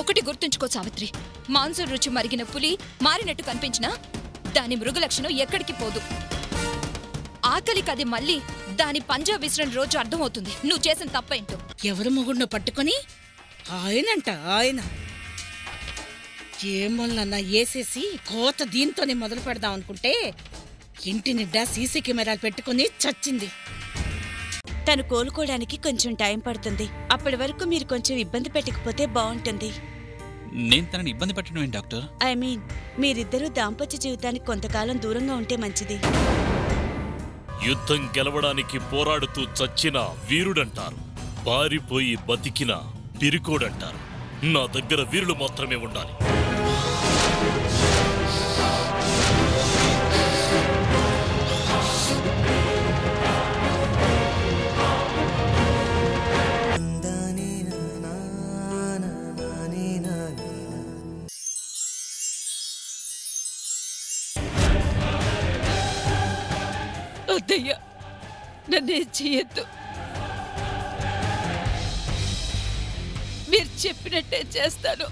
ఒకటి గుర్తుంచుకో సావిత్రి. మాంసం రుచి మరిగిన పులి మారినట్టు కనిపించినా దాని మృగ లక్షణం ఎక్కడికి పోదు. ఆకలికి అది మళ్ళీ దాని పంజా విసిరిన రోజు అర్థమవుతుంది. నువ్వు చేసిన తప్పేంటో. ఎవరు మొగుడినో పట్టుకొని? ఆయనంట ఆయన. ఏమోనన్నా వేసేసి కోత దీంతోనే మొదలు పెడదాం అనుకుంటే ఇంటి నిండా సీసీ కెమెరాలు పెట్టుకుని చచ్చింది. తను కోలుకోవడానికి కొంచెం టైం పడుతుంది. అప్పటి వరకు మీరు కొంచెం ఇబ్బంది పెట్టకపోతే బాగుంటుంది. నేను తనని ఇబ్బంది పెట్టడం ఏంటి డాక్టర్? ఐ మీన్ మీరిద్దరూ దాంపత్య జీవితానికి కొంతకాలం దూరంగా ఉంటే మంచిది. యుద్ధం గెలవడానికి పోరాడుతూ చచ్చిన వీరుడంటారు. పారిపోయి బతికిన పిరికోడంటారు. నా దగ్గర వీరులు మాత్రమే ఉండాలి. వద్దయ్యా నన్నేం చేయొద్దు. మీరు చెప్పినట్టే చేస్తాను.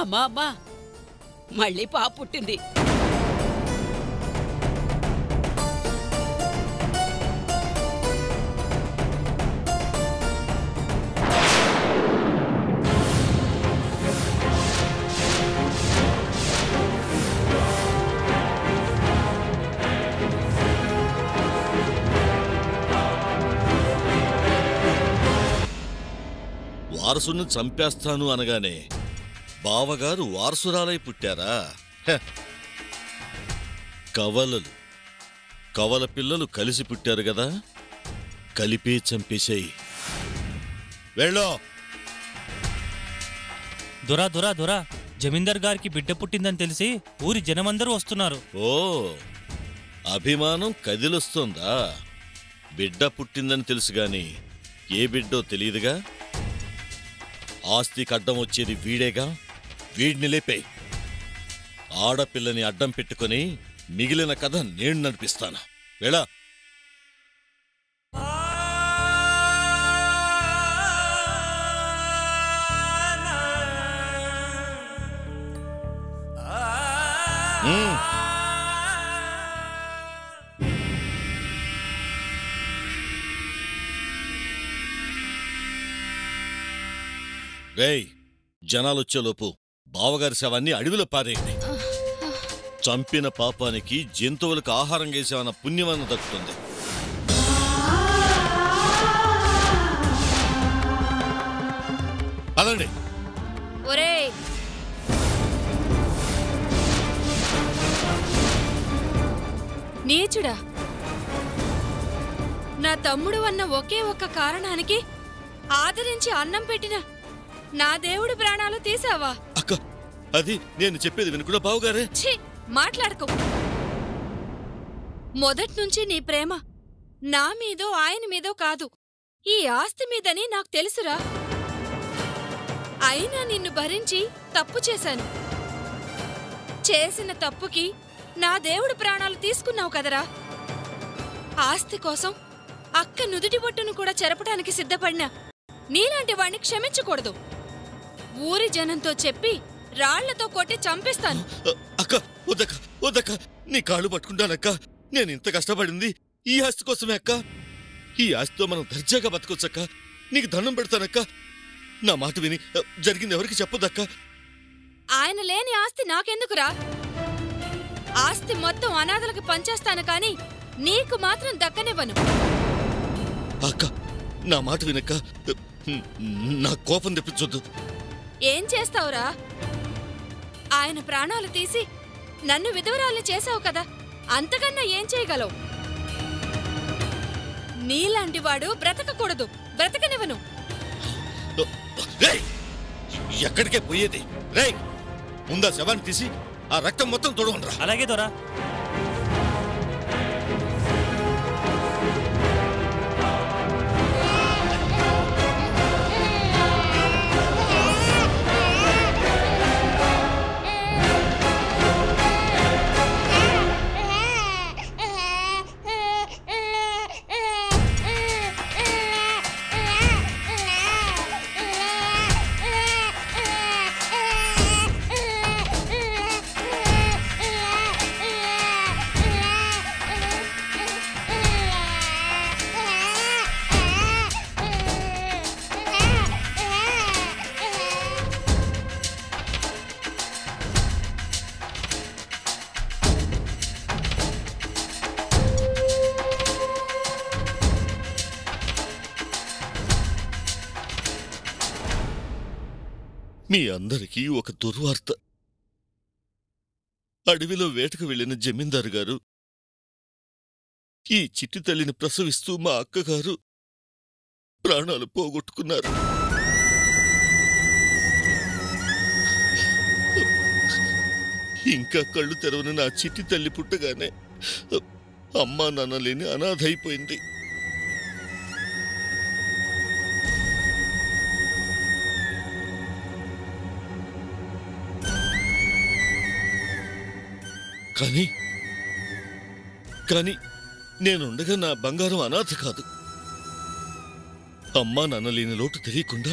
అమ్మా అమ్మా. మళ్ళీ పాప పుట్టింది. వారసును చంపేస్తాను అనగానే బావగారు వారసురాలై పుట్టారా. కవలలు. కవల పిల్లలు కలిసి పుట్టారు కదా కలిపే చంపేశాయి. వెళ్ళో. దొరా దొరా దొరా. జమీందార్ గారికి బిడ్డ పుట్టిందని తెలిసి ఊరి జనమందరూ వస్తున్నారు. ఓ అభిమానం కదిలొస్తుందా? బిడ్డ పుట్టిందని తెలుసు గాని ఏ బిడ్డో తెలియదుగా? ఆస్తికి అడ్డం వచ్చేది వీడేగా? వీడిని లేపే. ఆడపిల్లని అడ్డం పెట్టుకొని మిగిలిన కథ నేను నడిపిస్తాను. వెళ్ళా వేయ్ రేయ్ జనాలొచ్చేలోపు బావగారి శవాన్ని అడవిలో పారేయండి. చంపిన పాపానికి జంతువులకు ఆహారం వేసామన్న పుణ్యమన్న దక్కుతుంది. అదండి ఒరేయ్! నీచుడా! నా తమ్ముడు అన్న ఒకే ఒక్క కారణానికి ఆదరించి అన్నం పెట్టిన నా దేవుడి ప్రాణాలు తీసావా? అది నేను చెప్పేది వినుకున్న బావుగారే. ఛీ మాట్లాడకు. మొదట్నుంచి నీ ప్రేమ నా మీదో ఆయన మీదో కాదు. ఈ ఆస్తి మీదని నాకు తెలుసురా. అయినా నిన్ను భరించి తప్పు చేశాను. చేసిన తప్పుకి నా దేవుడి ప్రాణాలు తీసుకున్నావు కదరా. ఆస్తి కోసం అక్క నుదుటి బొట్టును కూడా చెరపటానికి సిద్ధపడినా నీలాంటి వాణ్ణి క్షమించకూడదు. ఊరి జనంతో చెప్పి రాళ్ళతో కొట్టి చంపిస్తాను. అక్క వద్దక్క వద్దక్క. నీ కాళ్ళు పట్టుకుంటానక్క. నేను ఇంత కష్టపడింది ఈ ఆస్తి కోసమే అక్క. ఈ ఆస్తితో మనం దర్జాగా బతకొచ్చక్క. నీకు దండం పెడతానక్క. నా మాట విని జరిగింది ఎవరికి చెప్పొద్దక్క. ఆయన లేని ఆస్తి నాకెందుకురా? ఆస్తి మొత్తం అనాథలకు పంచేస్తాను కాని నీకు మాత్రం దక్కనివ్వను. అక్క నా మాట వినక్క. నా కోపం తెప్పించొద్దు. ఏం చేస్తావురా? ఆయన ప్రాణాలు తీసి నన్ను విధవరాలు చేసావు కదా అంతకన్నా ఏం చేయగలవు? నీలాంటి వాడు బ్రతకకూడదు బ్రతకనివ్వను. రేయ్ ఎక్కడికే పోయేది? రేయ్ ముందా శవాన్ని తీసి ఆ రక్తం మొత్తం తొడవండ్రా. అలాగే దొరా. మీ అందరికీ ఒక దుర్వార్త. అడవిలో వేటకు వెళ్ళిన జమీందారు గారు ఈ చిట్టి తల్లిని ప్రసవిస్తూ మా అక్కగారు ప్రాణాలు పోగొట్టుకున్నారు. ఇంకా కళ్ళు తెరవని నా చిట్టి తల్లి పుట్టగానే అమ్మా నాన్న లేని అనాథ కానీ కానీ నేనుండగా నా బంగారం అనాథ కాదు. అమ్మా నాన్న లేని లోటు తెలియకుండా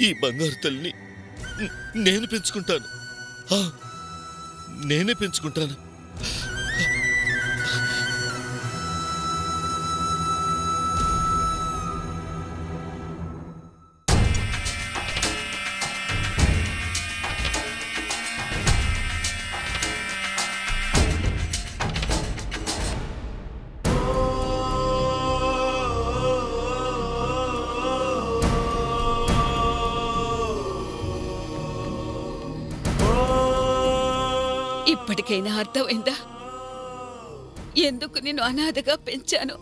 ఈ బంగారు తల్లిని నేను పెంచుకుంటాను. నేనే పెంచుకుంటాను. అర్థమైందా ఎందుకు నేను అనాథగా పెంచాను?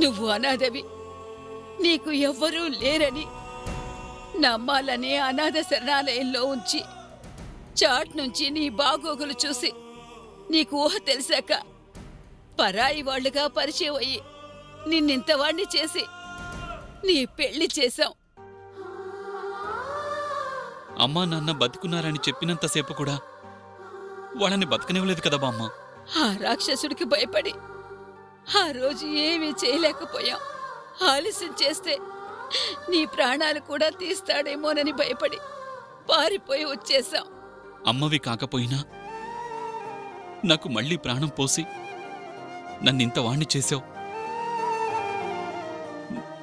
నువ్వు అనాథవి. నీకు ఎవ్వరూ లేరని నమ్మాలనే అనాథ శరణాలయంలో ఉంచి చాట్ నుంచి నీ బాగోగులు చూసి నీకు ఊహ తెలిసాక పరాయి వాళ్ళుగా పరిచయం అయ్యి నిన్నింతవాణ్ణి చేసి నీ పెళ్ళి చేశాం. అమ్మా నాన్న బతుకున్నారని చెప్పినంతసేపు కూడా వాళ్ళని బతకనివ్వలేదు కదా బామ్మ? ఆ రాక్షసుడికి భయపడి ఆ రోజు ఏమీ చేయలేకపోయాం. ఆలస్యం చేస్తే నీ ప్రాణాలు కూడా తీస్తాడేమోనని భయపడి పారిపోయి వచ్చేశాం. అమ్మవి కాకపోయినా నాకు మళ్ళీ ప్రాణం పోసి నన్నింత వాణ్ణి చేశావు.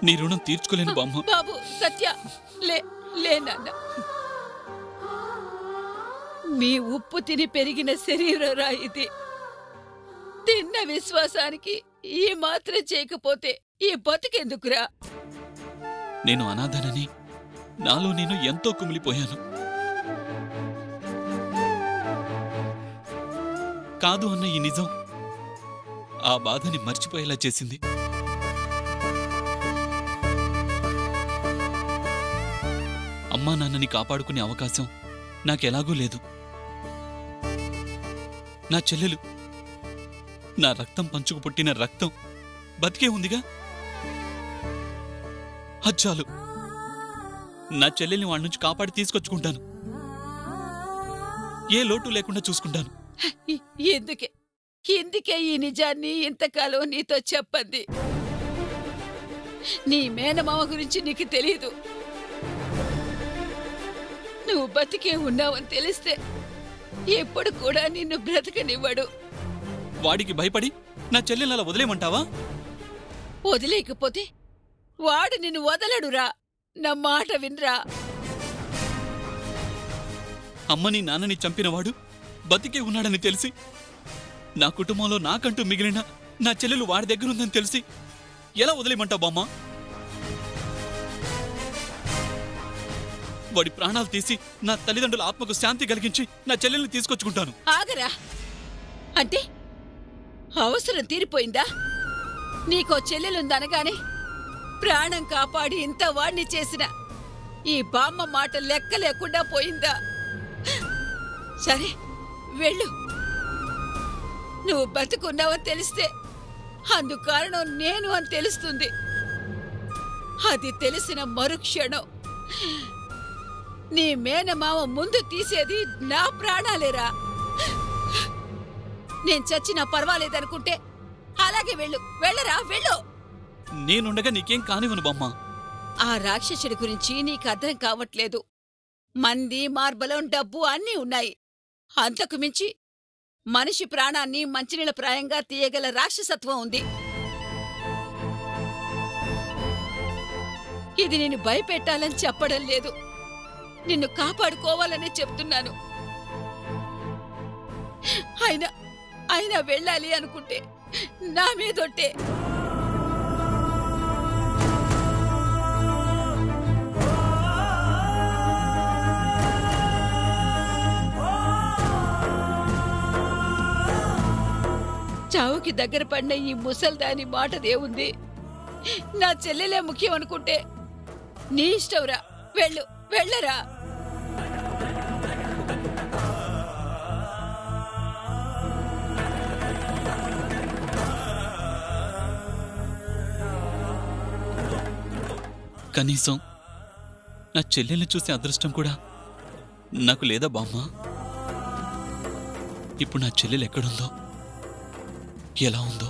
నీ రుణం తీర్చుకోలేను బామ్మ. బాబు సత్య లే లే నాన్న. మీ ఉప్పు తిని పెరిగిన శరీరరా ఇది. తిన్న విశ్వాసానికి ఈ మాత్రం చేయకపోతే ఈ బతుకెందుకురా? నేను అనాథనని నాలో నేను ఎంతో కుమిలిపోయాను. కాదు అన్న ఈ నిజం ఆ బాధని మర్చిపోయేలా చేసింది. అమ్మా నాన్నని కాపాడుకునే అవకాశం నాకెలాగూ లేదు. నా చెల్లెలు. నా రక్తం పంచుకు పుట్టిన రక్తం బతికే ఉందిగా? అచ్చాలు నా చెల్లెల్ని వాళ్ళ నుంచి కాపాడి తీసుకొచ్చుకుంటాను. ఏ లోటు లేకుండా చూసుకుంటాను. ఎందుకే? ఎందుకే ఈ నిజాన్ని ఇంతకాలం నీతో చెప్పంది? నీ మేనమామ గురించి నీకు తెలీదు. నువ్వు బతికే ఉన్నావని తెలిస్తే ఎప్పుడు కూడా నిన్ను బ్రతకనివ్వడు. వాడికి భయపడి నా చెల్లెల్ని అలా వదిలేయమంటావా? వదిలేకపోతే వాడు నిన్ను వదలడురా. నా మాట వినరా. అమ్మని నాన్నని చంపినవాడు బతికే ఉన్నాడని తెలిసి నా కుటుంబంలో నాకంటూ మిగిలిన నా చెల్లెలు వాడి దగ్గర ఉందని తెలిసి ఎలా వదిలేయమంటావు బామ్మ? వాడి ప్రాణాలు తీసి నా తల్లిదండ్రుల ఆత్మకు శాంతి కలిగించి నా చెల్లెల్ని తీసుకొచ్చుకుంటాను. ఆగరా. అంటే అవసరం తీరిపోయిందా? నీకో చెల్లెలుందనగానే ప్రాణం కాపాడి ఇంత వాణ్ణి చేసిన ఈ బామ్మ మాట లెక్క లేకుండా పోయిందా? సరే వెళ్ళు. నువ్వు బతుకున్నావని తెలిస్తే అందుకు కారణం నేను అని తెలుస్తుంది. అది తెలిసిన మరుక్షణం. నీ మేనమామ ముందు తీసేది నా ప్రాణాలేరా. నేను చచ్చినా పర్వాలేదనుకుంటే అలాగే వెళ్ళు. వెళ్ళరా? వెళ్ళు. నేనుండగా నీకేం కానివ్వను బామ్మ. ఆ రాక్షసుడి గురించి నీకు అర్థం కావట్లేదు. మంది మార్బలం డబ్బు అన్నీ ఉన్నాయి. అంతకు మించి మనిషి ప్రాణాన్ని మంచినీళ్ళ ప్రాయంగా తీయగల రాక్షసత్వం ఉంది. ఇది నేను భయపెట్టాలని చెప్పడం లేదు. నిన్ను కాపాడుకోవాలనే చెప్తున్నాను. ఆయన ఆయన వెళ్ళాలి అనుకుంటే నా మీదొట్టే. చావుకి దగ్గర పడిన ఈ ముసల్దాని మాటదేముంది నా చెల్లెలే ముఖ్యం అనుకుంటే నీ ఇష్టంరా వెళ్ళు. వెళ్ళరా? కనీసం నా చెల్లెల్ని చూసే అదృష్టం కూడా నాకు లేదా బామ్మ? ఇప్పుడు నా చెల్లెలు ఎక్కడుందో ఎలా ఉందో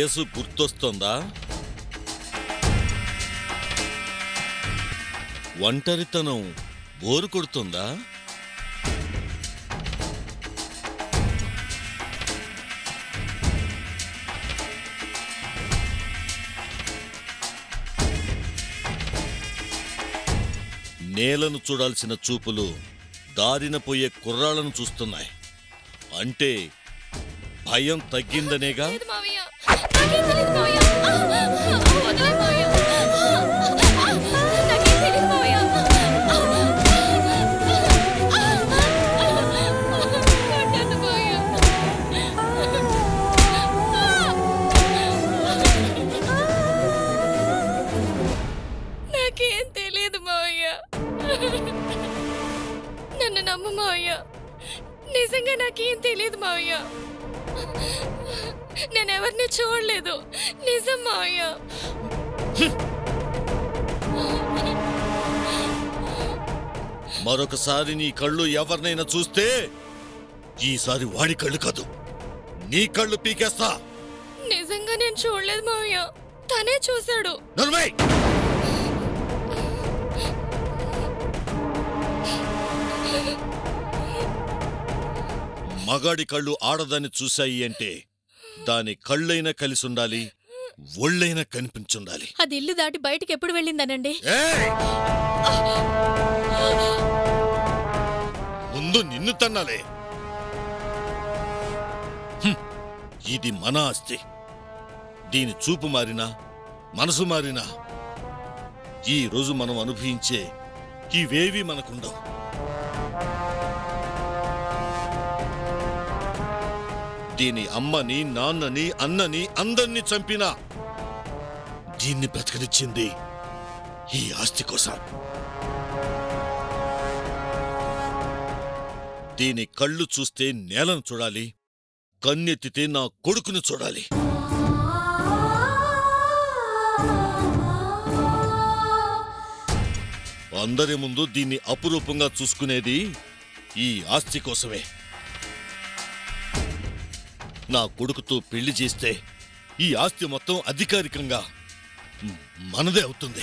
వయసు గుర్తొస్తోందా? ఒంటరితనం బోరు కొడుతుందా? నేలను చూడాల్సిన చూపులు దారిన పోయే కుర్రాళ్ళను చూస్తున్నాయి. అంటే భయం తగ్గిందనేగా? నాకేం తెలియదు మావయ్య. నేను ఎవరిని చూడలేదు. నిజం మావయ్య. మరొకసారి నీ కళ్ళు ఎవరినైనా చూస్తే ఈసారి వాడి కళ్ళు కాదు నీ కళ్ళు పీకేస్తా. నిజంగా నేను చూడలేదు మావయ్య. తనే చూశాడు. నర్మై మగాడి కళ్ళు ఆడదాన్ని చూశాయి అంటే దాని కళ్ళైనా కలిసి ఉండాలి ఒళ్ళైనా కనిపించుండాలి. అది ఇల్లు దాటి బయటికి ఎప్పుడు వెళ్ళిందనండి! ముందు నిన్ను తన్నాలే. ఇది మన ఆస్తి. దీని చూపు మారినా మనసు మారినా ఈ రోజు మనం అనుభవించే ఇవేవి మనకుండవు. దీని అమ్మని నాన్నని అన్నని అందరినీ చంపినా దీన్ని బ్రతకనిచ్చింది ఈ ఆస్తి కోసం. దీని కళ్ళు చూస్తే నేలను చూడాలి కన్నెత్తితే నా కొడుకుని చూడాలి. అందరి ముందు దీన్ని అపురూపంగా చూసుకునేది ఈ ఆస్తి కోసమే. నా కొడుకుతో పెళ్ళి చేస్తే ఈ ఆస్తి మొత్తం అధికారికంగా మనదే అవుతుంది.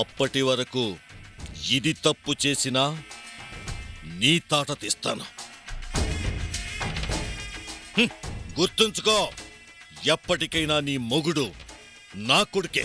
అప్పటి వరకు ఇది తప్పు చేసినా నీ తాట తీస్తాను. గుర్తుంచుకో ఎప్పటికైనా నీ మొగుడు నా కొడుకే.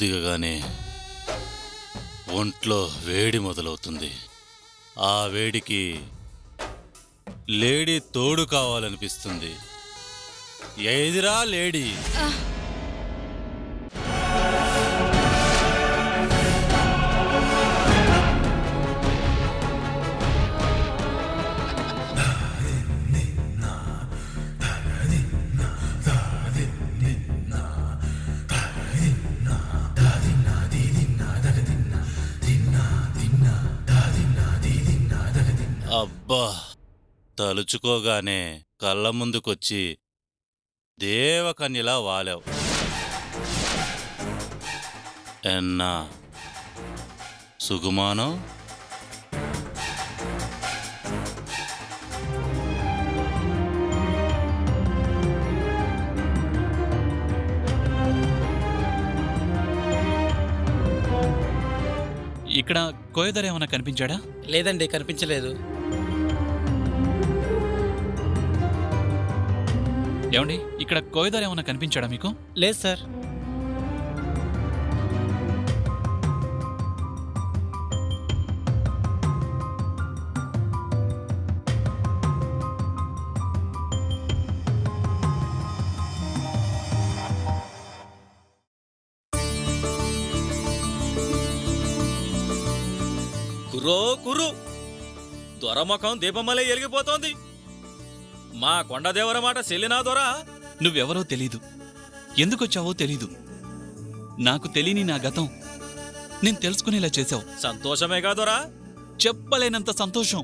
దిగగానే ఒంట్లో వేడి మొదలవుతుంది. ఆ వేడికి లేడీ తోడు కావాలనిపిస్తుంది. ఏదిరా లేడీ. తలుచుకోగానే కళ్ళ ముందుకొచ్చి దేవకన్యలా వాలావు. ఎన్నా సుగుమానం? ఇక్కడ కోయదర్ ఏమైనా కనిపించాడా? లేదండి కనిపించలేదు. ఏమండి? ఇక్కడ కోయదర్ ఏమైనా కనిపించాడా మీకు? లేదు సార్. కురో కురు దొరముఖం దీపమలే ఎలిగిపోతోంది. మా కొండదేవర మాట చెల్లినా దొర? నువ్వెవరో తెలీదు. ఎందుకొచ్చావో తెలీదు. నాకు తెలియని నా గతం నేను తెలుసుకునేలా చేశావు. సంతోషమేగా దొరా? చెప్పలేనంత సంతోషం.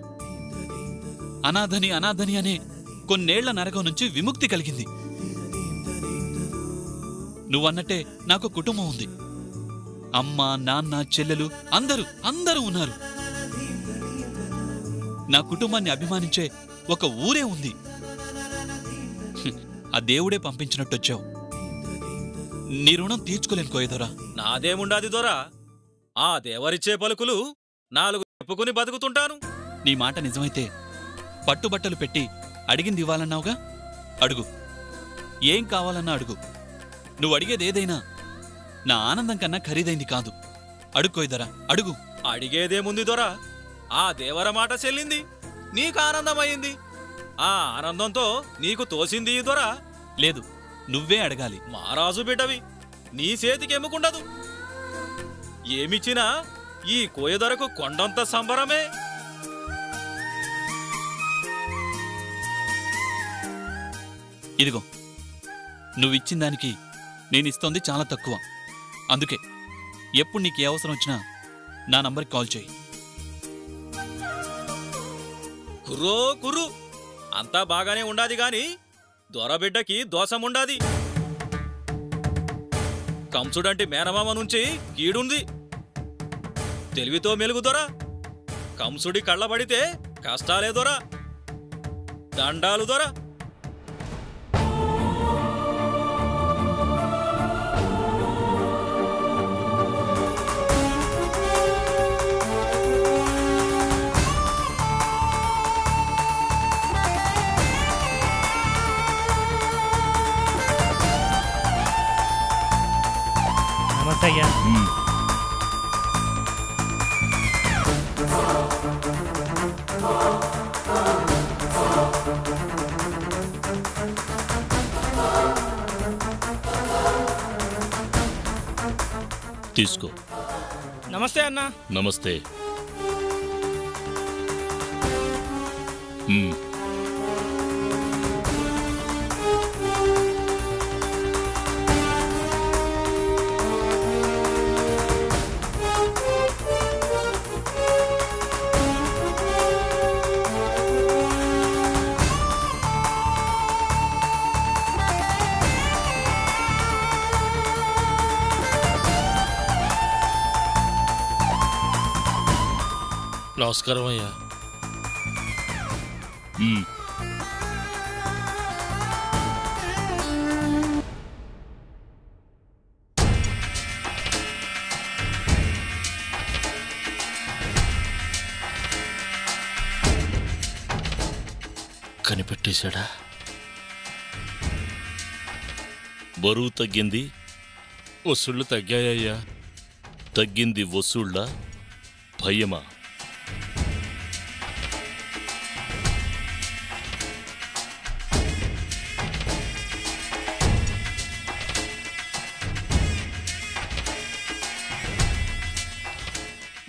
అనాథని అనాథని అనే కొన్నేళ్ళ నరకం నుంచి విముక్తి కలిగింది. నువ్వన్నట్టే నాకు కుటుంబం ఉంది. అమ్మ నాన్న చెల్లెలు అందరూ అందరూ ఉన్నారు. నా కుటుంబాన్ని అభిమానించే ఒక ఊరే ఉంది. ఆ దేవుడే పంపించినట్టొచ్చావు. నీ రుణం తీర్చుకోలేను కోయదరా. నాదేముండాది దొరా? ఆ దేవరిచ్చే పలుకులు నాలుగు చెప్పుకుని బతుకుతుంటాను. నీ మాట నిజమైతే పట్టుబట్టలు పెట్టి అడిగింది ఇవ్వాలన్నావుగా? అడుగు. ఏం కావాలన్నా అడుగు. నువ్వు అడిగేదేదైనా నా ఆనందం కన్నా ఖరీదైంది కాదు. అడుక్కోయిదరా అడుగు. అడిగేదేముంది దొరా? ఆ దేవర మాట చెల్లింది. నీకు ఆనందమైంది ఆ ఆనందంతో నీకు తోసింది ఈ దొర? లేదు నువ్వే అడగాలి. మారాజు బిడ్డవి నీ చేతికి ఎమ్ముకుండదు ఏమిచ్చినా ఈ కోయదొరకు కొండంత సంబరమే. ఇదిగో నువ్విచ్చిన దానికి నేనిస్తోంది చాలా తక్కువ. అందుకే ఎప్పుడు నీకు ఏ అవసరం వచ్చినా నా నంబర్కి కాల్ చేయి. కుర్రో కుర్రు అంతా బాగానే ఉండాది గాని దొరబిడ్డకి దోషముండాది. కంసుడంటి మేనమామ నుంచి కీడుంది. తెలివితో మెలుగు దొర. కంసుడి కళ్ళబడితే కష్టాలే దొర. దండాలు దొర. అయ్యా. తీసుకో. నమస్తే అన్న. నమస్తే. మ్మ్. నమస్కారం అయ్యా. కనిపెట్టేశాడా బరువు తగ్గింది వసూళ్ళు తగ్గాయ్యా తగ్గింది వసూళ్ళ భయమా?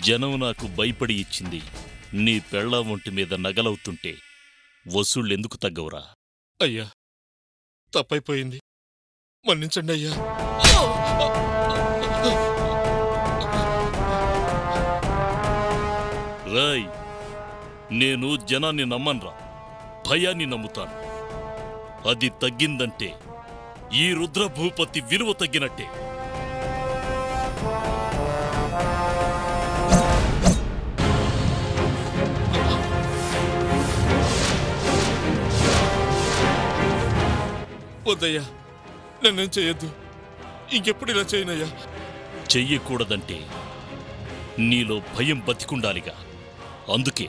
జనం నాకు భయపడి ఇచ్చింది. నీ పెళ్ళ ఒంటి మీద నగలవుతుంటే వసూళ్ళెందుకు తగ్గవురా? అయ్యా తప్పైపోయింది. మన్నించండి అయ్యా. రాయ్ నేను జనాన్ని నమ్మన్రా. భయాన్ని నమ్ముతాను. అది తగ్గిందంటే ఈ రుద్రభూపతి విలువ తగ్గినట్టే. వద్దయ్యా. నన్నేం చేయొద్దు. ఇంకెప్పుడు ఇలా చేయనయ్యా. చెయ్యకూడదంటే నీలో భయం బతికుండాలిగా. అందుకే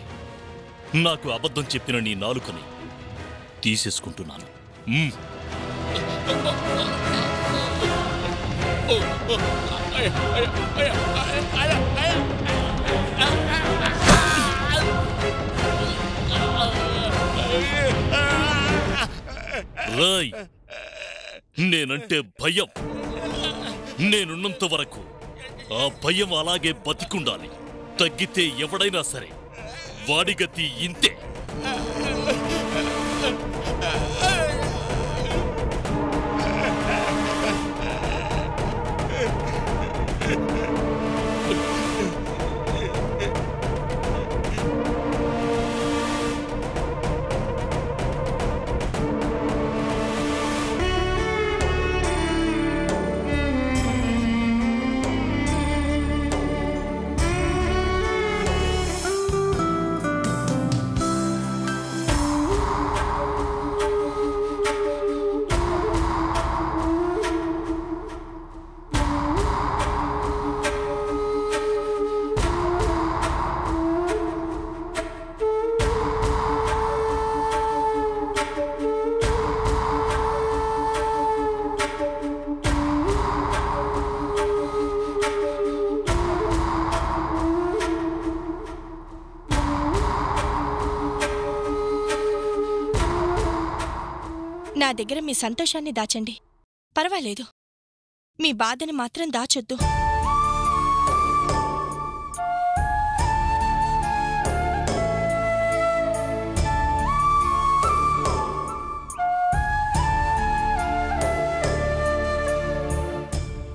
నాకు అబద్ధం చెప్పిన నీ నాలుకని తీసేసుకుంటున్నాను. రాయ్. నేనంటే భయం. నేనున్నంత వరకు ఆ భయం అలాగే బతికుండాలి. తగ్గితే ఎవడైనా సరే వాడి గతి ఇంతే. దగ్గర మీ సంతోషాన్ని దాచండి. పర్వాలేదు. మీ బాధని మాత్రం దాచొద్దు.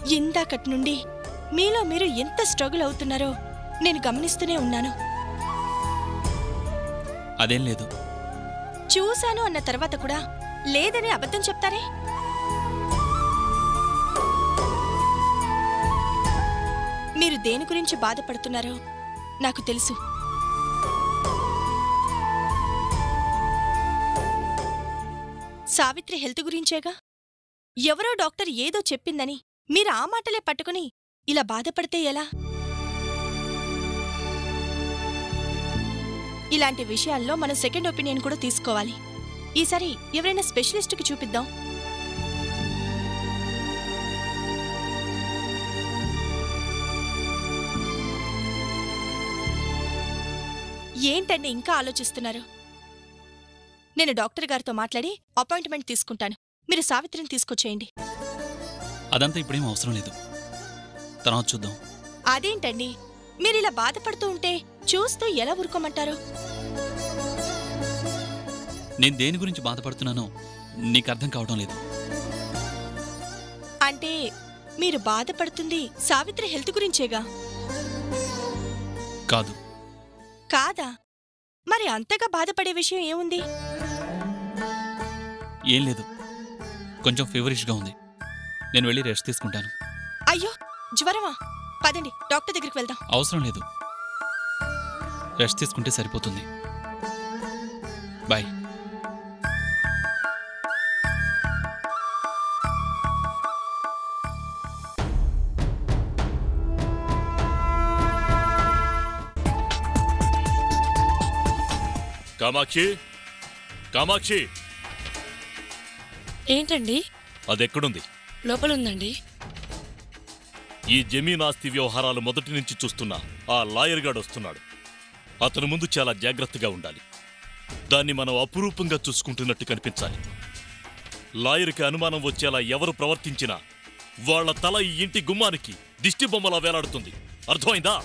ఇందాకటి నుండి మీలో మీరు ఎంత స్ట్రగుల్ అవుతున్నారో నేను గమనిస్తూనే ఉన్నాను. అదేం లేదు. చూశాను అన్న తర్వాత కూడా లేదని అబద్ధం చెప్తారే? మీరు దేని గురించి బాధపడుతున్నారో నాకు తెలుసు. సావిత్రి హెల్త్ గురించేగా? ఎవరో డాక్టర్ ఏదో చెప్పిందని మీరు ఆ మాటలే పట్టుకుని ఇలా బాధపడితే ఎలా? ఇలాంటి విషయాల్లో మనం సెకండ్ ఒపీనియన్ కూడా తీసుకోవాలి. ఈసారి ఎవరైనా స్పెషలిస్ట్కి చూపిద్దాం. ఏంటండి ఇంకా ఆలోచిస్తున్నారు? నేను డాక్టర్ గారితో మాట్లాడి అపాయింట్మెంట్ తీసుకుంటాను. మీరు సావిత్రిని తీసుకొచ్చేయండి. అదంతా ఇప్పుడేం అవసరం లేదు. తర్వాత చూద్దాం. అదేంటండి? మీరిలా బాధపడుతూ ఉంటే చూస్తూ ఎలా ఊరుకోమంటారు? నేను దేని గురించి బాధపడుతున్నానో నీకు అర్థం కావడం లేదు. అంటే మీరు బాధపడుతుంది సావిత్రి హెల్త్ గురించేగా? కాదు. కాదా? మరి అంతగా బాధపడే విషయం ఏముంది? ఏం లేదు. కొంచెం ఫీవరిష్గా ఉంది. నేను వెళ్ళి రెస్ట్ తీసుకుంటాను. అయ్యో జ్వరమా? పదండి డాక్టర్ దగ్గరికి వెళ్దాం. అవసరం లేదు. రెస్ట్ తీసుకుంటే సరిపోతుంది. బాయ్. కామాక్షి? కామాక్షి! ఏంటండి? అదెక్కడుంది? లోపల ఉందండి ఈ జమీన్ ఆస్తి వ్యవహారాలు మొదటి నుంచి చూస్తున్న ఆ లాయర్ గాడు వస్తున్నాడు అతను ముందు చాలా జాగ్రత్తగా ఉండాలి. దాన్ని మనం అపురూపంగా చూసుకుంటున్నట్టు కనిపించాలి. లాయర్కి అనుమానం వచ్చేలా ఎవరు ప్రవర్తించినా వాళ్ళ తల ఈ ఇంటి గుమ్మానికి దిష్టి బొమ్మలా వేలాడుతుంది. అర్థమైందా?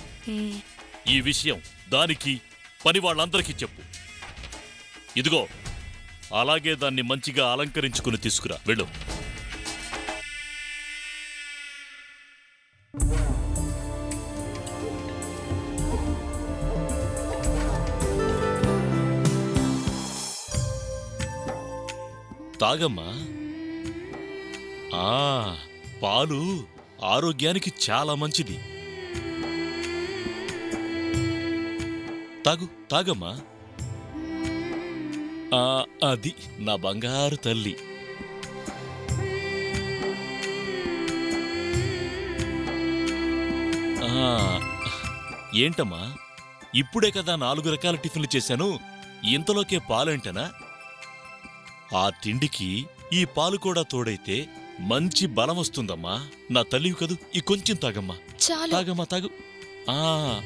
ఈ విషయం దానికి పని వాళ్ళందరికీ చెప్పు. ఇదిగో అలాగే దాన్ని మంచిగా అలంకరించుకుని తీసుకురా. వెళ్ళు. తాగమ్మా. ఆ పాలు ఆరోగ్యానికి చాలా మంచిది. తాగు తాగమ్మా. అది నా బంగారు తల్లి. ఆ, ఏంటమ్మా? ఇప్పుడే కదా నాలుగు రకాల టిఫిన్లు చేశాను. ఇంతలోకే పాలేంటనా? ఆ తిండికి ఈ పాలు కూడా తోడైతే మంచి బలం వస్తుందమ్మా. నా తల్లివి కదూ ఈ కొంచెం తాగమ్మా. చాలు. తాగమ్మా తాగు. ఆ.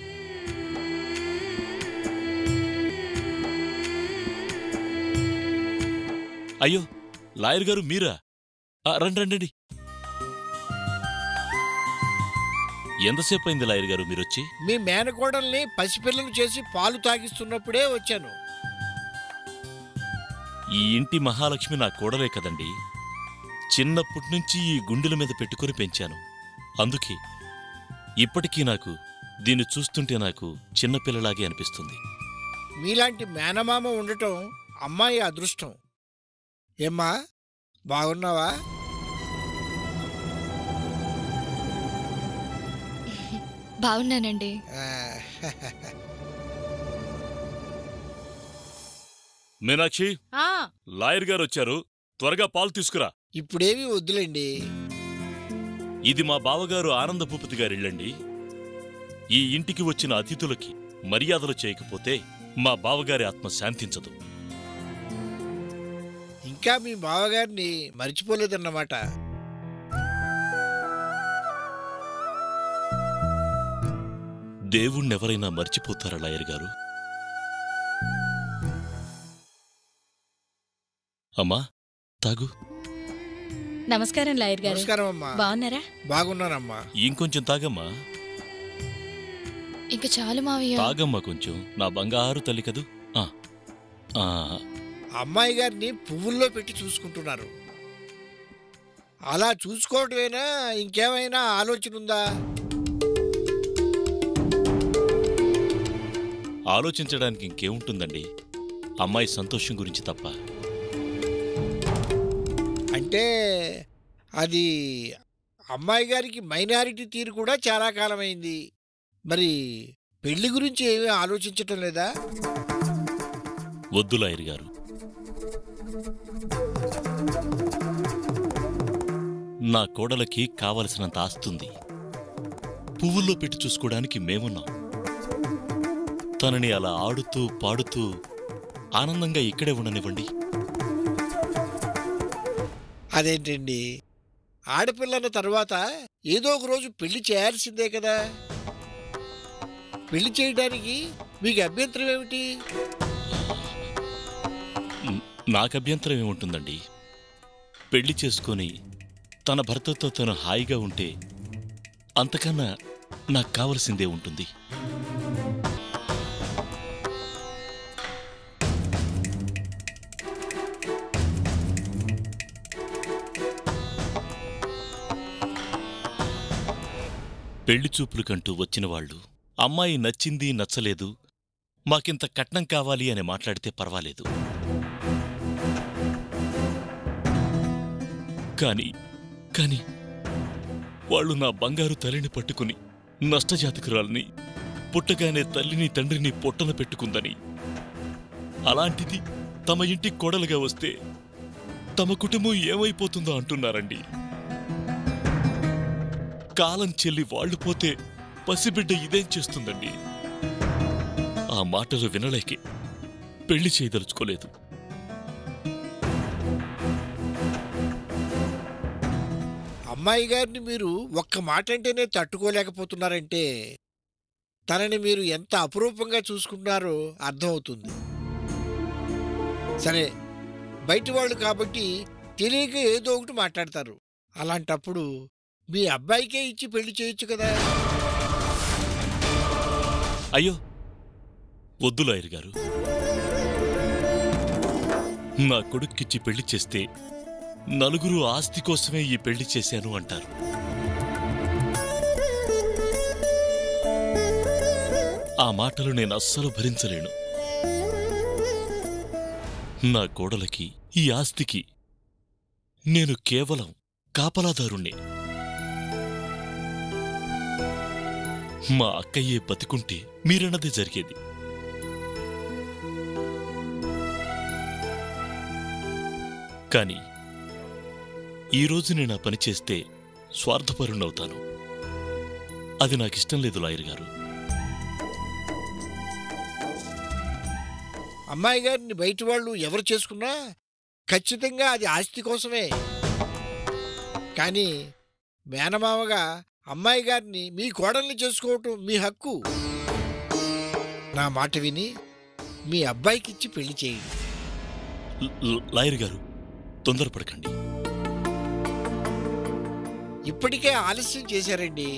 అయ్యో లాయర్ గారు మీరా? రండి రండి. ఎంతసేపు అయింది లాయర్ గారు మీరొచ్చి? మీ మేనకోడల్ని పసిపిల్లలు చేసి పాలు తాగిస్తున్నప్పుడే వచ్చాను. ఈ ఇంటి మహాలక్ష్మి నా కోడలే కదండి. చిన్నప్పటి నుంచి ఈ గుండెల మీద పెట్టుకొని పెంచాను. అందుకే ఇప్పటికీ నాకు దీన్ని చూస్తుంటే నాకు చిన్నపిల్లలాగే అనిపిస్తుంది. మీలాంటి మేనమామ ఉండటం అమ్మాయి అదృష్టం. ఏమ్మా బాగున్నావా? బాగున్నానండి. ఆ, మీనాక్షి లాయర్ గారు వచ్చారు. త్వరగా పాలు తీసుకురా. ఇప్పుడేమీ వద్దులేండి. ఇది మా బావగారు ఆనంద భూపతి గారిళ్ళండి. ఈ ఇంటికి వచ్చిన అతిథులకి మర్యాదలు చేయకపోతే మా బావగారి ఆత్మ శాంతించదు. ఇంకా మీ బావగారిని మర్చిపోలేదన్నమాట. దేవుణ్ణెవరైనా మర్చిపోతారా లాయర్ గారు? అమ్మా తాగు. నమస్కారం లాయర్ గారు. నమస్కారం అమ్మా. బాగున్నారా? బాగున్నానమ్మా. ఇంకొంచెం తాగమ్మా. ఇంకా చాలు మావయ్య. తాగమ్మా కొంచెం. నా బంగారు తల్లి కదూ? ఆ, ఆ, అమ్మాయి గారిని పువ్వుల్లో పెట్టి చూసుకుంటున్నారు. అలా చూసుకోవటమేనా? ఇంకేమైనా ఆలోచన ఉందా? ఆలోచించడానికి ఇంకేముంటుందండి? అమ్మాయి సంతోషం గురించి తప్ప. అంటే అది అమ్మాయి గారికి మైనారిటీ తీరు కూడా చాలా కాలమైంది. మరి పెళ్ళి గురించి ఏమీ ఆలోచించటం లేదా? వద్దు లాయర్ గారు. నా కోడలకి కావలసినంత ఆస్తుంది. పువ్వుల్లో పెట్టి చూసుకోవడానికి మేమున్నాం. తనని అలా ఆడుతూ పాడుతూ ఆనందంగా ఇక్కడే ఉండనివ్వండి. అదేంటండి? ఆడపిల్లన్న తర్వాత ఏదో ఒక రోజు పెళ్ళి చేయాల్సిందే కదా. పెళ్ళి చేయడానికి మీకు అభ్యంతరం ఏమిటి? నాకు అభ్యంతరం ఏముంటుందండి పెళ్ళి చేసుకొని తన భర్తతో తను హాయిగా ఉంటే అంతకన్నా నాకు కావలసిందే ఉంటుంది. పెళ్ళి చూపులకంటూ వచ్చిన వాళ్ళు అమ్మాయి నచ్చింది నచ్చలేదు మాకింత కట్నం కావాలి అని మాట్లాడితే పర్వాలేదు. కాని కాని వాళ్ళు నా బంగారు తల్లిని పట్టుకుని నష్టజాతకురాలని పుట్టగానే తల్లిని తండ్రిని పొట్టన పెట్టుకుందని. అలాంటిది తమ ఇంటి కోడలుగా వస్తే తమ కుటుంబం ఏమైపోతుందో అంటున్నారండి. కాలం చెల్లి వాళ్ళు పోతే పసిబిడ్డ ఇదేం చేస్తుందండి? ఆ మాటలు వినలేకే పెళ్ళి చేయదలుచుకోలేదు. అమ్మాయి గారిని మీరు ఒక్క మాట అంటేనే తట్టుకోలేకపోతున్నారంటే తనని మీరు ఎంత అపురూపంగా చూసుకుంటున్నారో అర్థమవుతుంది. సరే బయటి వాళ్ళు కాబట్టి తెలియక ఏదో ఒకటి మాట్లాడతారు. అలాంటప్పుడు మీ అబ్బాయికే ఇచ్చి పెళ్ళి చేయొచ్చు కదా? అయ్యో! వద్దు లాయర్ గారు. నా కొడుక్కిచ్చి పెళ్ళి చేస్తే నలుగురు ఆస్తి కోసమే ఈ పెళ్ళి చేశాను అంటారు. ఆ మాటలు నేను అస్సలు భరించలేను. నా కోడలకి ఈ ఆస్తికి నేను కేవలం కాపలాదారుణ్ణి. మా అక్కయ్యే బతికుంటే మీరన్నదే జరిగేది. కానీ ఈరోజు నేను ఆ పని చేస్తే స్వార్థపరుణవుతాను అది నాకిష్టం లేదు లాయర్ గారు. అమ్మాయి గారిని బయట వాళ్ళు ఎవరు చేసుకున్నా ఖచ్చితంగా అది ఆస్తి కోసమే. కానీ మేనమామగా అమ్మాయి గారిని మీ కోడల్ని చేసుకోవటం మీ హక్కు. నా మాట విని మీ అబ్బాయికిచ్చి పెళ్ళి చేయండి. లాయర్ గారు తొందరపడకండి. ఇప్పటికే ఆలస్యం చేశారండి.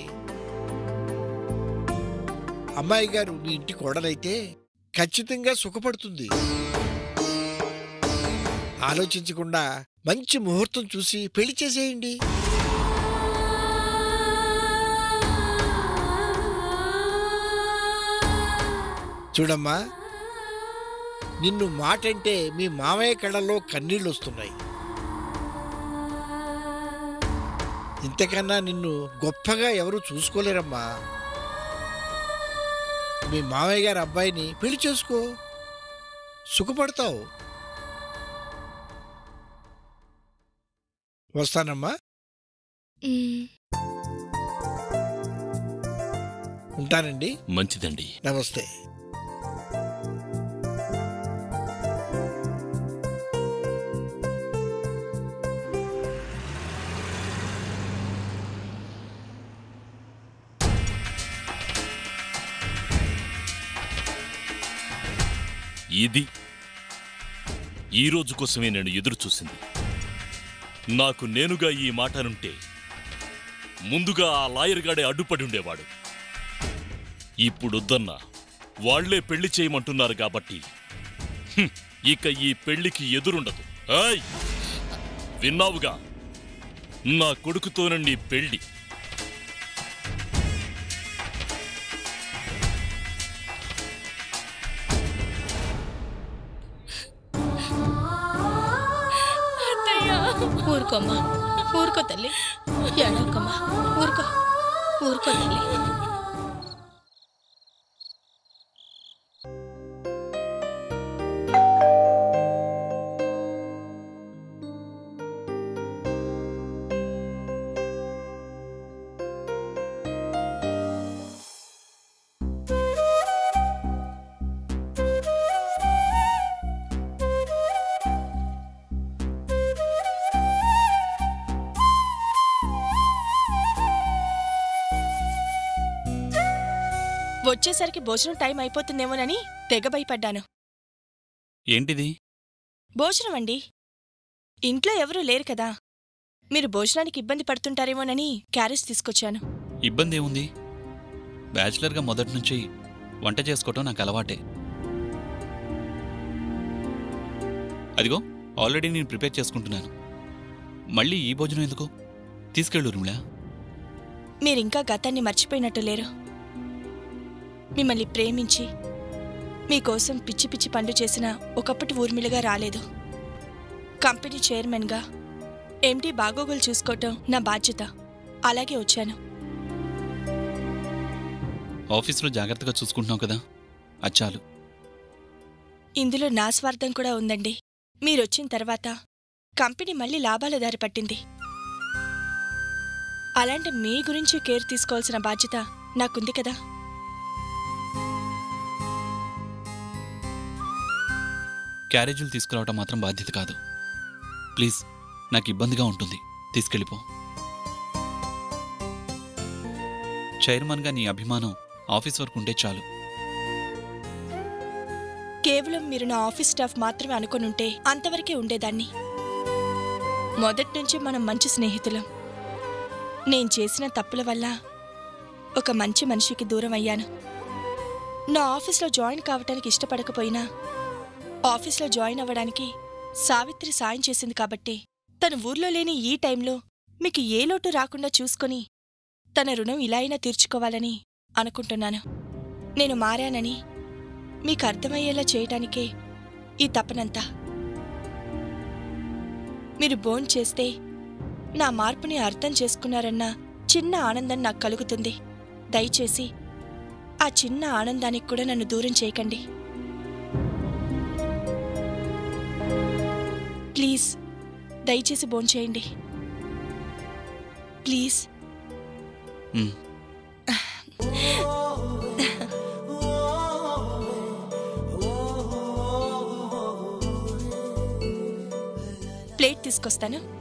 అమ్మాయి గారు మీ ఇంటి కోడలైతే ఖచ్చితంగా సుఖపడుతుంది. ఆలోచించకుండా మంచి ముహూర్తం చూసి పెళ్ళి చేసేయండి. చూడమ్మా నిన్ను మాటంటే మీ మామయ్య కళ్ళల్లో కన్నీళ్ళు వస్తున్నాయి ఇంతకన్నా నిన్ను గొప్పగా ఎవరు చూసుకోలేరమ్మా. మీ మామయ్య గారి అబ్బాయిని పెళ్ళి చేసుకో. సుఖపడతావు. వస్తానమ్మా. ఉంటానండి. మంచిదండి. నమస్తే. ఇది ఈ రోజు కోసమే నేను ఎదురు చూసింది. నాకు నేనుగా ఈ మాటనుంటే ముందుగా ఆ లాయర్ గాడే అడ్డుపడి ఉండేవాడు. ఇప్పుడొద్దన్నా వాళ్ళే పెళ్ళి చేయమంటున్నారు కాబట్టి హ్మ్, ఇక ఈ పెళ్ళికి ఎదురుండదు. విన్నావుగా? నా కొడుకుతోనండి పెళ్ళి తల్లి ఏడవకమ్మా ఊరుకో ఊరుకో తల్లి వచ్చేసరికి భోజనం టైం అయిపోతుందేమోనని తెగ భయపడ్డాను. ఏంటిది? భోజనం అండి ఇంట్లో ఎవరూ లేరు కదా. మీరు భోజనానికి ఇబ్బంది పడుతుంటారేమోనని క్యారేజ్ తీసుకొచ్చాను. ఇబ్బంది ఏముంది బ్యాచిలర్గా మొదటి నుంచి వంట చేసుకోవటం నాకు అలవాటే. అదిగో ఆల్రెడీ నేను ప్రిపేర్ చేసుకుంటున్నాను. మళ్ళీ ఈ భోజనం ఎందుకు? తీసుకెళ్ళు రుమిళా మీరింకా గతాన్ని మర్చిపోయినట్టు లేరు. మిమ్మల్ని ప్రేమించి మీకోసం పిచ్చి పిచ్చి పనులు చేసిన ఒకప్పటి ఊర్మిళగా రాలేదు. కంపెనీ చైర్మన్గా ఎండి బాగోగులు చూసుకోవటం నా బాధ్యత. అలాగే వచ్చాను. ఆఫీస్లో జాగ్రత్తగా చూసుకుంటున్నావు కదా? అచ్చాలు ఇందులో నా స్వార్థం కూడా ఉందండి. మీరొచ్చిన తర్వాత కంపెనీ మళ్ళీ లాభాల దారి పట్టింది. అలాంటి మీ గురించి కేర్ తీసుకోవాల్సిన బాధ్యత నాకుంది కదా? క్యారేజీలు తీసుకురావటం మాత్రం బాధ్యత కాదు. ప్లీజ్ నాకు ఇబ్బందిగా ఉంటుంది. తీసుకెళ్ళిపో. చైర్మన్గా నీ అభిమానం ఆఫీస్ వరకు ఉంటే చాలు. కేవలం మీరు నా ఆఫీస్ స్టాఫ్ మాత్రమే అనుకునుంటే అంతవరకే ఉండేదాన్ని. మొదటి నుంచి మనం మంచి స్నేహితులం. నేను చేసిన తప్పుల వల్ల ఒక మంచి మనిషికి దూరం అయ్యాను. నా ఆఫీస్లో జాయిన్ కావటానికి ఇష్టపడకపోయినా ఆఫీస్లో జాయిన్ అవ్వడానికి సావిత్రి సాయం చేసింది కాబట్టి తన ఊర్లో లేని ఈ టైంలో మీకు ఏ లోటు రాకుండా చూసుకొని తన రుణం ఇలా అయినా తీర్చుకోవాలని అనుకుంటున్నాను. నేను మారానని మీకు అర్థమయ్యేలా చేయటానికే ఈ తపనంతా. మీరు బోన్ చేస్తే నా మార్పుని అర్థం చేసుకున్నారన్న చిన్న ఆనందం నాకు కలుగుతుంది. దయచేసి ఆ చిన్న ఆనందానికి కూడా నన్ను దూరం చేయకండి. ప్లీజ్ దయచేసి బోన్ చేయండి. ప్లీజ్. ప్లేట్ తీసుకొస్తాను.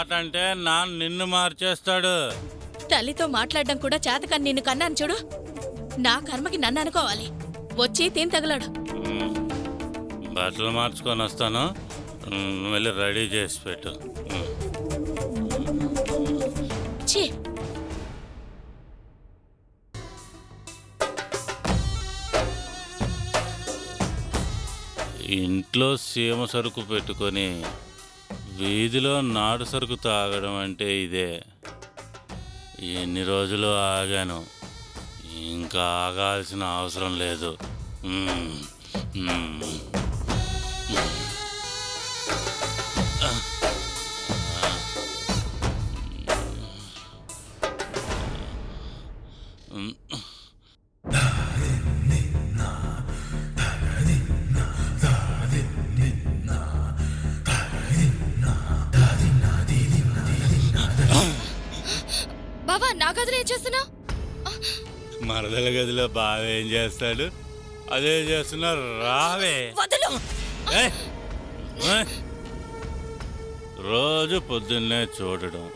మాట అంటే నాన్న నిన్ను మార్చేస్తాడు. తల్లితో మాట్లాడడం కూడా చేతకాని నిన్ను కన్నాను చూడు. నా కర్మకి నన్ను అనుకోవాలి. వచ్చి తిని తగలడు. బట్టలు మార్చుకొని వస్తాను. వెళ్ళి రెడీ చేసి పెట్టు. ఇంట్లో సీమ సరుకు పెట్టుకొని వీధిలో నాడు సరుకు తాగడం అంటే ఇదే. ఎన్ని రోజులు ఆగాను? ఇంకా ఆగాల్సిన అవసరం లేదు. బావా నా గదిలో ఏం చేస్తున్నావు? మరదల గదిలో బావ ఏం చేస్తాడు? అదే చేస్తున్నారు రావే. వదలు! రోజు పొద్దున్నే చూడడం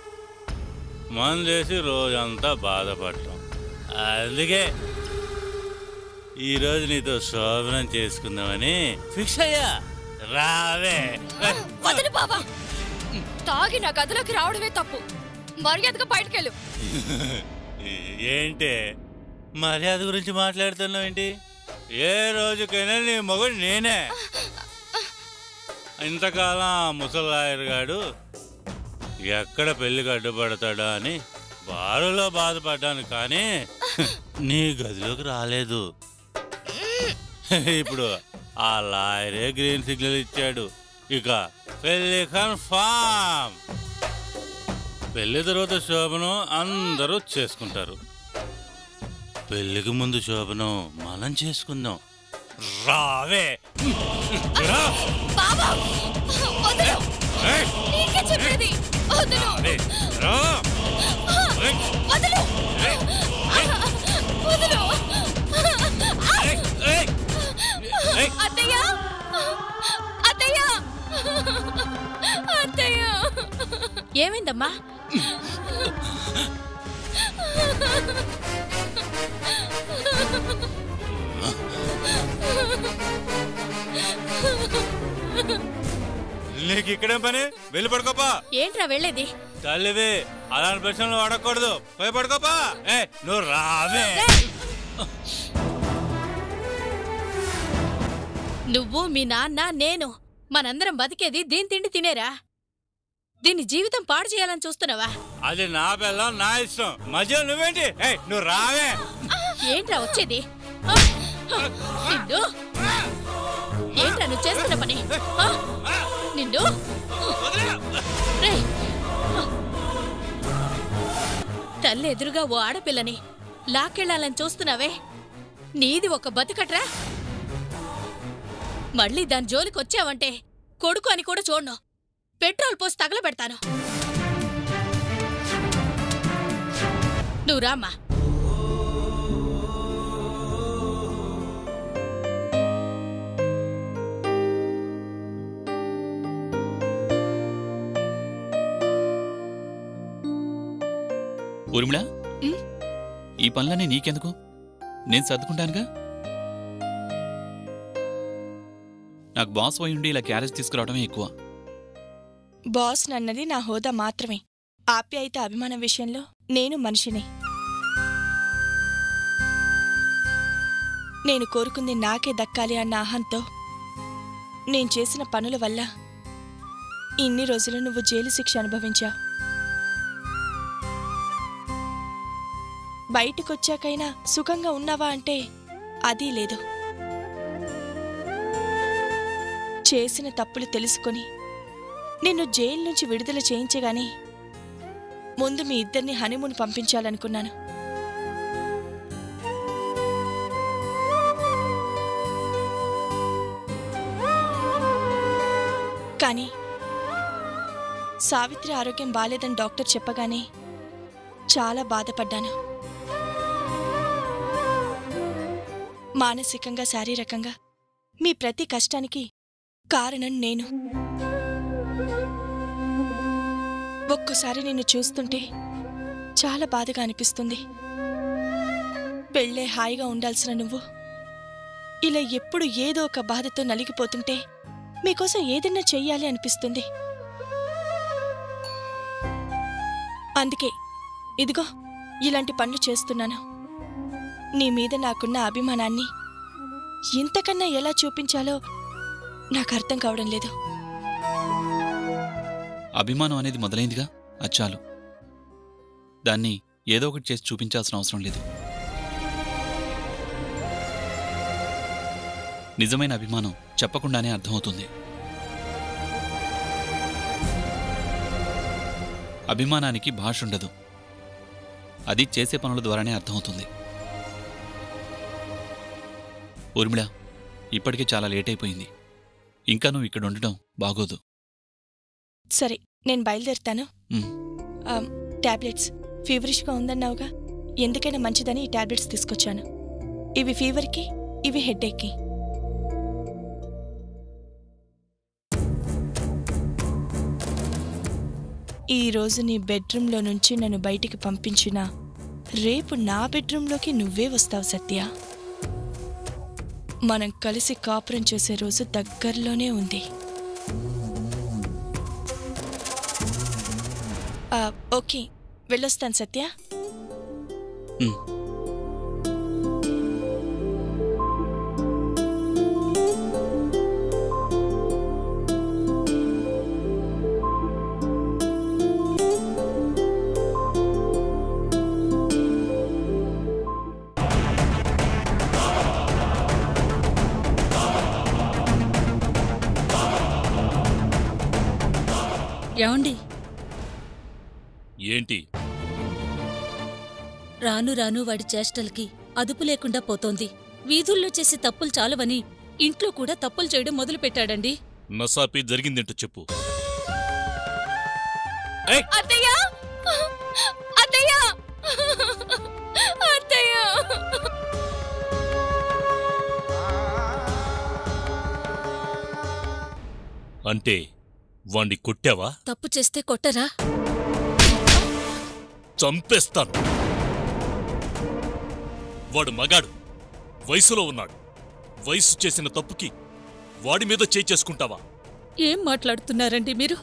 మందేసి రోజంతా బాధపడటం. అందుకే ఈరోజు నీతో శోభనం చేసుకుందామని ఫిక్స్ అయ్యా. రావే! వదలు బావా తాగి నా గదిలోకి రావడమే తప్పు. మర్యాదగా బయటకెళ్ళు. ఏంటి? మర్యాద గురించి మాట్లాడుతున్నావు ఏంటి? ఏ రోజుకైనా నీ మొగుడు నేనే. ఇంతకాలం ఆ ముసలాయర్ గాడు ఎక్కడ పెళ్ళికి అడ్డుపడతాడా అని బారులో బాధపడ్డాను కానీ నీ గదిలోకి రాలేదు. ఇప్పుడు ఆ లాయరే గ్రీన్ సిగ్నల్ ఇచ్చాడు. ఇక పెళ్ళి కన్ఫామ్. పెళ్ళి తర్వాత శోభనం అందరూ చేసుకుంటారు. పెళ్ళికి ముందు శోభనం మనం చేసుకుందాం. రావే! అత్తయ్య! అత్తయ్య! అత్తయ్య! ఏమైందమ్మా? నీకు ఇక్కడే పని? వెళ్ళి పడుకోపా. ఏంట్రా వెళ్ళేది? తల్లివి అలాంటి ప్రశ్నలు అడగకూడదు. పోయి పడుకోపా. ఏ నువ్వు రావే. నువ్వు మీ నాన్న నేను మనందరం బతికేది దీని తిండి తినేరా? దీన్ని జీవితం పాడు చేయాలని చూస్తున్నావా? అది నా పిల్లం నా ఇష్టం. మధ్యలో నువ్వేంటి? నువ్వు రావే. ఏంట్రా వచ్చేది! నిన్ను? ఏంట్రా నువ్వు చేస్తున్న పని? నిన్ను. తల్లి ఎదురుగా ఓ ఆడపిల్లని లాక్కెళ్ళాలని చూస్తున్నావే? నీది ఒక బతుకట్రా? మళ్ళీ దాని జోలికి వచ్చావంటే కొడుకు అని కూడా చూడను. పెట్రోల్ పోసి తగలబెడతాను. నువ్వు రామ్మా. ఈ పనులన్నీ నీకెందుకు? నేను సర్దుకుంటానుగా? నాకు బాస్ పోయి ఉండి ఇలా క్యారేజ్ తీసుకురావడమే ఎక్కువ. బాస్ నన్నది నా హోదా మాత్రమే. ఆప్యాయత అభిమానం విషయంలో నేను మనిషిని. నేను కోరుకుంది నాకే దక్కాలి అన్న ఆహంతో నేను చేసిన పనుల వల్ల ఇన్ని రోజులు నువ్వు జైలు శిక్ష అనుభవించావు బయటకొచ్చాకైనా సుఖంగా ఉన్నావా అంటే అదీ లేదు. చేసిన తప్పులు తెలుసుకొని నిన్ను జైలు నుంచి విడుదల చేయించగాని ముందు మీ ఇద్దరిని హనీమూన్ పంపించాలనుకున్నాను. కానీ సావిత్రి ఆరోగ్యం బాలేదని డాక్టర్ చెప్పగానే చాలా బాధపడ్డాను. మానసికంగా శారీరకంగా మీ ప్రతి కష్టానికి కారణం నేను. ఒక్కసారి నిన్ను చూస్తుంటే చాలా బాధగా అనిపిస్తుంది. పెళ్ళే హాయిగా ఉండాల్సిన నువ్వు. ఇలా ఎప్పుడు ఏదో ఒక బాధతో నలిగిపోతుంటే మీకోసం ఏదైనా చెయ్యాలి అనిపిస్తుంది. అందుకే ఇదిగో ఇలాంటి పనులు చేస్తున్నాను. నీ మీద నాకున్న అభిమానాన్ని ఇంతకన్నా ఎలా చూపించాలో నాకు అర్థం కావడం లేదు. అభిమానం అనేది మొదలైందిగా? అచ్చాలు దాన్ని ఏదో ఒకటి చేసి చూపించాల్సిన అవసరం లేదు. నిజమైన అభిమానం చెప్పకుండానే అర్థమవుతుంది. అభిమానానికి భాష ఉండదు. అది చేసే పనుల ద్వారానే అర్థమవుతుంది. ఊర్మిళ ఇప్పటికే చాలా లేట్ అయిపోయింది. ఇంకా నువ్వు ఇక్కడ ఉండటం బాగోదు. సరే నేను బయలుదేరుతాను. టాబ్లెట్స్. ఫీవరిష్గా ఉందన్నావుగా. ఎందుకైనా మంచిదని ఈ టాబ్లెట్స్ తీసుకొచ్చాను. ఇవి ఫీవర్కి ఇవి హెడ్ఏక్కి ఈ రోజు నీ బెడ్రూమ్లో నుంచి నన్ను బయటికి పంపించిన రేపు నా బెడ్రూమ్లోకి నువ్వే వస్తావు సత్య. మనం కలిసి కాపురం చేసే రోజు దగ్గరలోనే ఉంది. ఓకే. వెళ్ళొస్తాను సత్య. ఏమండి? రాను రాను వాడి చేష్టలకి అదుపు లేకుండా పోతోంది. వీధుల్లో చేసే తప్పులు చాలవని ఇంట్లో కూడా తప్పులు చేయడం మొదలుపెట్టాడండి. నసాపి జరిగిందేంటో చెప్పు. అంటే వాణ్ణి కొట్టావా? తప్పు చేస్తే కొట్టరా? చంపేస్తాను. వాడు మగాడు. వయసులో ఉన్నాడు. వయసు చేసిన తప్పుకి వాడి మీద చేసుకుంటావా? ఏం మాట్లాడుతున్నారండి మీరు?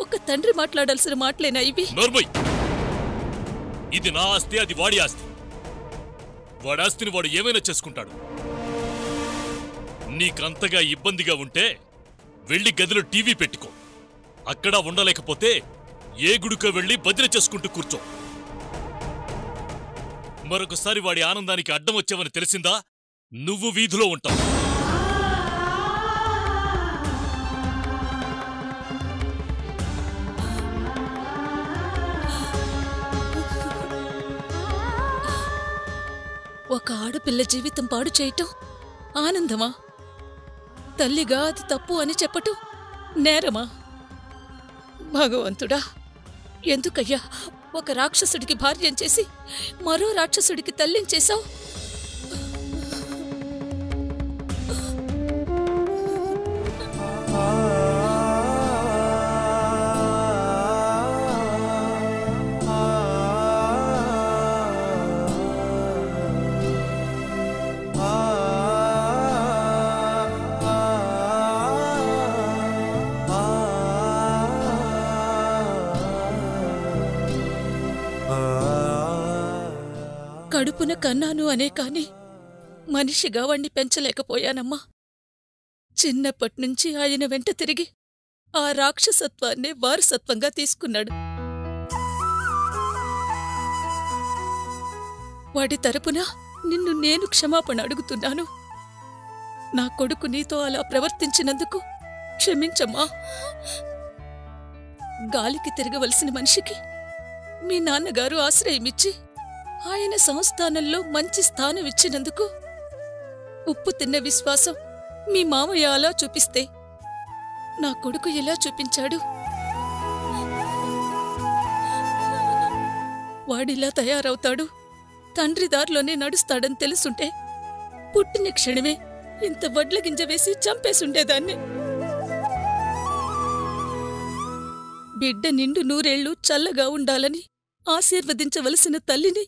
ఒక తండ్రి మాట్లాడాల్సిన మాటలేనా ఇవి? నోర్మయ్! ఇది నా ఆస్తి అది వాడి ఆస్తి. వాడి ఆస్తిని వాడు ఏమైనా చేసుకుంటాడు? నీకంతగా ఇబ్బందిగా ఉంటే వెళ్ళి గదిలో టీవీ పెట్టుకో. అక్కడ ఉండలేకపోతే ఏ గుడికో వెళ్ళి భద్ర చేసుకుంటూ కూర్చో. మరొకసారి వాడి ఆనందానికి అడ్డం వచ్చావని తెలిసిందా? నువ్వు వీధిలో ఉంటావు. ఒక ఆడపిల్ల జీవితం పాడు చేయటం ఆనందమా? తల్లిగా అది తప్పు అని చెప్పటం నేరమా? భగవంతుడా ఎందుకయ్యా? ఒక రాక్షసుడికి భార్యం చేసి మరో రాక్షసుడికి తల్లించేశావు కడుపున కన్నాను అనే కాని మనిషిగా వాణ్ణి పెంచలేకపోయానమ్మా. చిన్నప్పట్నుంచి ఆయన వెంట తిరిగి ఆ రాక్షసత్వాన్నే వారసత్వంగా తీసుకున్నాడు. వాడి తరపున నిన్ను నేను క్షమాపణ అడుగుతున్నాను. నా కొడుకు నీతో అలా ప్రవర్తించినందుకు క్షమించమ్మా. గాలికి తిరగవలసిన మనిషికి మీ నాన్నగారు ఆశ్రయమిచ్చి ఆయన సంస్థానంలో మంచి స్థానం ఇచ్చినందుకు ఉప్పు తిన్న విశ్వాసం మీ మామయ్య అలా చూపిస్తే నా కొడుకు ఎలా చూపించాడు? వాడిలా తయారవుతాడు తండ్రి దారిలోనే నడుస్తాడని తెలుసుంటే పుట్టిన క్షణమే ఇంత వడ్ల గింజ వేసి చంపేసుండేదాన్ని. బిడ్డ నిండు నూరేళ్ళు చల్లగా ఉండాలని ఆశీర్వదించవలసిన తల్లిని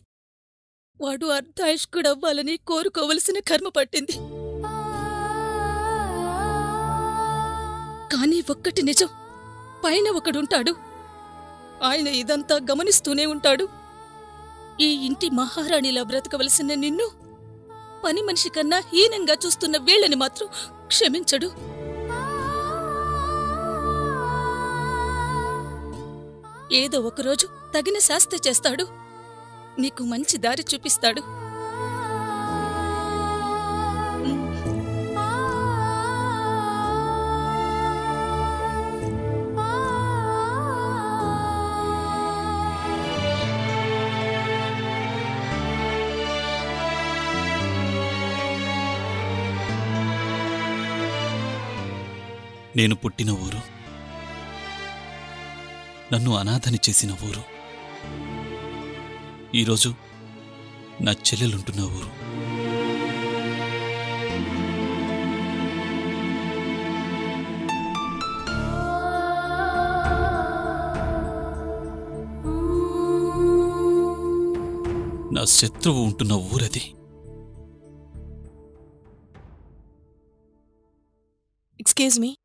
వాడు అర్ధాయుష్కుడవ్వాలని కోరుకోవలసిన కర్మ పట్టింది. కానీ ఒక్కటి నిజం. పైన ఒకడుంటాడు. ఆయన ఇదంతా గమనిస్తూనే ఉంటాడు. ఈ ఇంటి మహారాణిలా బ్రతకవలసిన నిన్ను పని మనిషి కన్నా హీనంగా చూస్తున్న వీళ్ళని మాత్రం క్షమించడు. ఏదో ఒకరోజు తగిన శాస్తి చేస్తాడు. నీకు మంచి దారి చూపిస్తాడు. నేను పుట్టిన ఊరు. నన్ను అనాథని చేసిన ఊరు. ఈరోజు నా చెల్లెలుంటున్న ఊరు. నా శత్రువు ఉంటున్న ఊరది. ఎక్స్క్యూజ్ మీ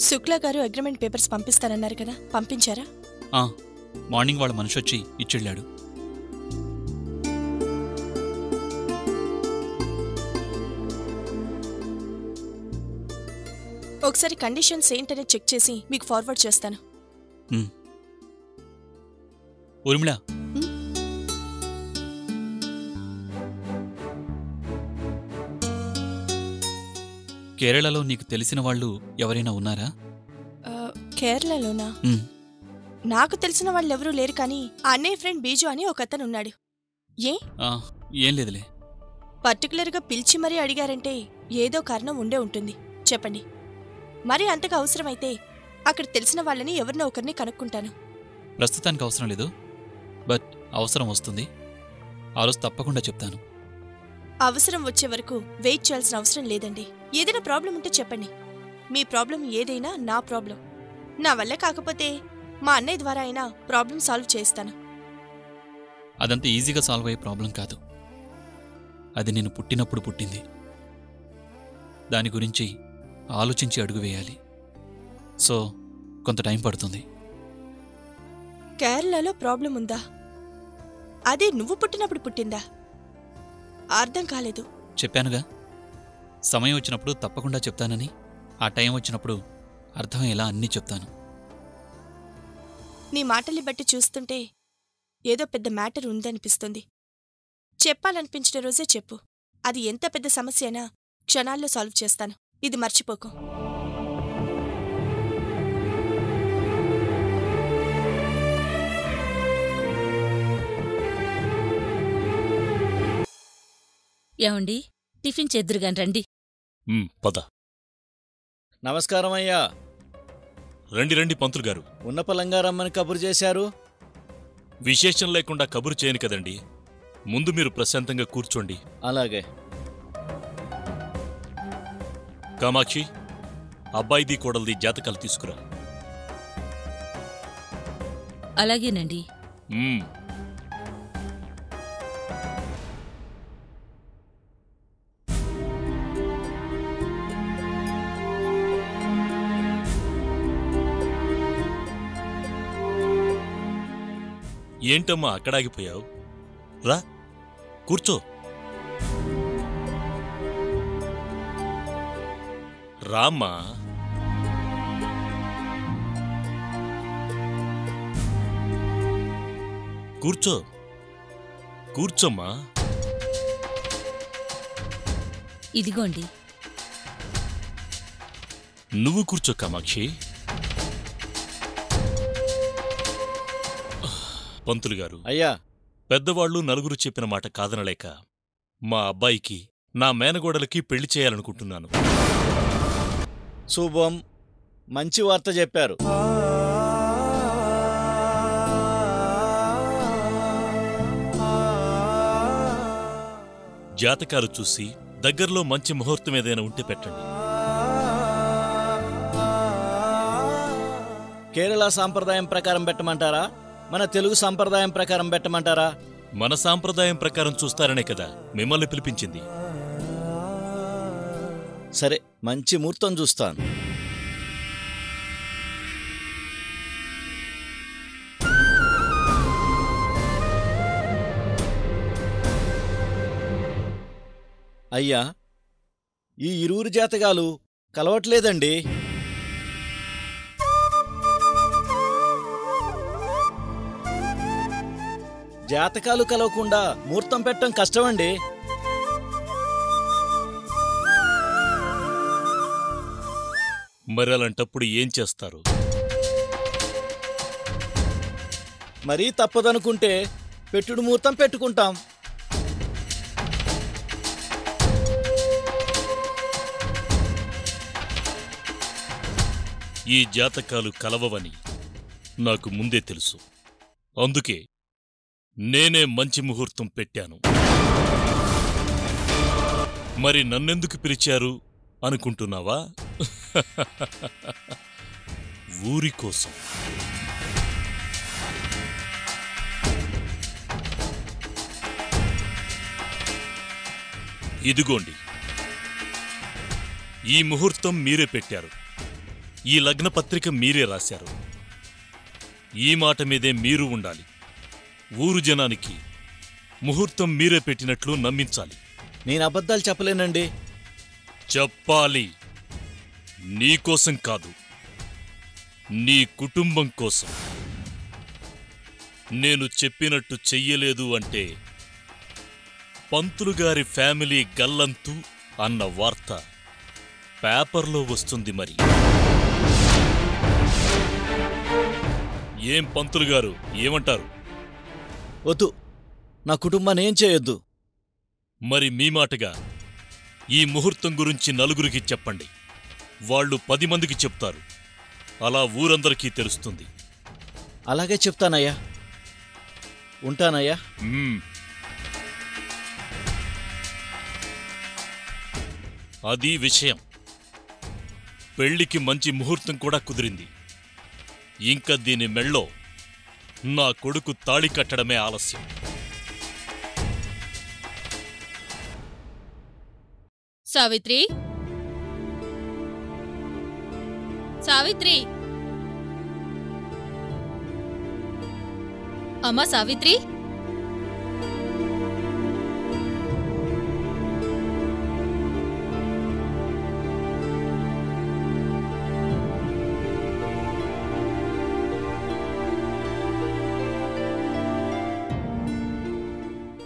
శుక్లా గారు అగ్రిమెంట్ పేపర్స్ పంపిస్తానన్నారు కదా. పంపించారా? ఆ, మార్నింగ్ వాళ్ళ మనిషి వచ్చి ఇచ్చెళ్ళాడు. ఒకసారి కండిషన్స్ ఏంటనే చెక్ చేసి మీకు ఫార్వర్డ్ చేస్తాను. ఉమ్. ఊర్మిళ కేరళలో నీకు తెలిసిన వాళ్ళు ఎవరైనా ఉన్నారా? కేరళలోనా? ఉమ్, నాకు తెలిసిన వాళ్ళు ఎవరూ లేరు కానీ ఆ అన్నయ్య ఫ్రెండ్ బీజు అని ఒక అతను ఉన్నాడు. ఏ? ఆ, ఏం లేదులే. పర్టికులర్గా పిలిచి మరీ అడిగారంటే ఏదో కారణం ఉండే ఉంటుంది. చెప్పండి. మరి అంతగా అవసరమైతే అక్కడ తెలిసిన వాళ్ళని ఎవరినో ఒకరిని కనుక్కుంటాను. ప్రస్తుతానికి అవసరం లేదు. బట్ అవసరం వస్తుంది. ఆ రోజు తప్పకుండా చెప్తాను. అవసరం వచ్చే వరకు వెయిట్ చేయాల్సిన అవసరం లేదండి. ఏదైనా ప్రాబ్లం ఉంటే చెప్పండి. మీ ప్రాబ్లం ఏదైనా నా ప్రాబ్లం. నా వల్ల కాకపోతే మా అన్నయ్య ద్వారా అయినా ప్రాబ్లం సాల్వ్ చేస్తాను. అదంత ఈజీగా సాల్వ్ అయ్యే ప్రాబ్లం కాదు. అది నేను పుట్టినప్పుడు పుట్టింది. దాని గురించి ఆలోచించి అడుగు వేయాలి. సో కొంత టైం పడుతుంది. కేరళలో ప్రాబ్లం ఉందా? అదే నువ్వు పుట్టినప్పుడు పుట్టిందా? అర్థం కాలేదు. చెప్పానుగా? సమయం వచ్చినప్పుడు తప్పకుండా చెప్తానని ఆ టైం వచ్చినప్పుడు అర్థమయ్యేలా అన్నీ చెప్తాను. నీ మాటల్ని బట్టి చూస్తుంటే ఏదో పెద్ద మ్యాటర్ ఉందనిపిస్తుంది. చెప్పాలనిపించిన రోజే చెప్పు. అది ఎంత పెద్ద సమస్య అయినా క్షణాల్లో సాల్వ్ చేస్తాను. ఇది మర్చిపోకు. ఏమండి? టిఫిన్ చేద్దురుగాని రండి. పద. నమస్కారం అయ్యా రండి రండి పంతులు గారు. ఉన్నపలంగా రమ్మని కబురు చేశారు? విశేషం లేకుండా కబురు చేయను కదండి. ముందు మీరు ప్రశాంతంగా కూర్చోండి. అలాగే. కామాక్షి అబ్బాయిది కోడలిది జాతకాలు తీసుకురా. అలాగేనండి. ఏంటమ్మా అక్కడాగిపోయావు? రా కూర్చో. రామ్మా. కూర్చో. కూర్చోమ్మా. ఇదిగోండి. నువ్వు కూర్చో కామాక్షి. పంతులు గారు. అయ్యా! పెద్దవాళ్ళు నలుగురు చెప్పిన మాట కాదనలేక మా అబ్బాయికి నా మేనగోడలకి పెళ్ళి చేయాలనుకుంటున్నాను. శుభం. మంచి వార్త చెప్పారు. జాతకాలు చూసి దగ్గరలో మంచి ముహూర్తం ఏదైనా ఉంటే పెట్టండి. కేరళ సాంప్రదాయం ప్రకారం పెట్టమంటారా? మన తెలుగు సాంప్రదాయం ప్రకారం పెట్టమంటారా? మన సాంప్రదాయం ప్రకారం చూస్తారనే కదా మిమ్మల్ని పిలిపించింది. సరే మంచి ముహూర్తం చూస్తాను. అయ్యా ఈ ఇరువురు జాతకాలు కలవట్లేదండి. జాతకాలు కలవకుండా ముహూర్తం పెట్టడం కష్టమండి. మరి అలాంటప్పుడు ఏం చేస్తారు? మరీ తప్పదనుకుంటే పెట్టుడు ముహూర్తం పెట్టుకుంటాం. ఈ జాతకాలు కలవవని నాకు ముందే తెలుసు. అందుకే నేనే మంచి ముహూర్తం పెట్టాను. మరి నన్నెందుకు పిలిచారు అనుకుంటున్నావా? ఊరి కోసం. ఇదిగోండి. ఈ ముహూర్తం మీరే పెట్టారు. ఈ లగ్న పత్రిక మీరే రాశారు. ఈ మాట మీదే మీరు ఉండాలి. ఊరు జనానికి ముహూర్తం మీరే పెట్టినట్లు నమ్మించాలి. నేను అబద్ధాలు చెప్పలేనండి. చెప్పాలి. నీకోసం కాదు నీ కుటుంబం కోసం. నేను చెప్పినట్టు చెయ్యలేదు అంటే పంతులు గారి ఫ్యామిలీ గల్లంతు అన్న వార్త పేపర్లో వస్తుంది మరి. ఏం పంతులు గారు ఏమంటారు? వద్దు. నా కుటుంబాన్ని ఏం చేయొద్దు. మరి మీ మాటగా ఈ ముహూర్తం గురించి నలుగురికి చెప్పండి. వాళ్ళు పది మందికి చెప్తారు. అలా ఊరందరికీ తెలుస్తుంది. అలాగే చెప్తానయ్యా. ఉంటానయ్యా. మ్మ్. అది విషయం. పెళ్ళికి మంచి ముహూర్తం కూడా కుదిరింది. ఇంకా దీని మెళ్ళో నా కొడుకు తాళి కట్టడమే ఆలస్యం. సావిత్రి? సావిత్రి? అమ్మా సావిత్రి?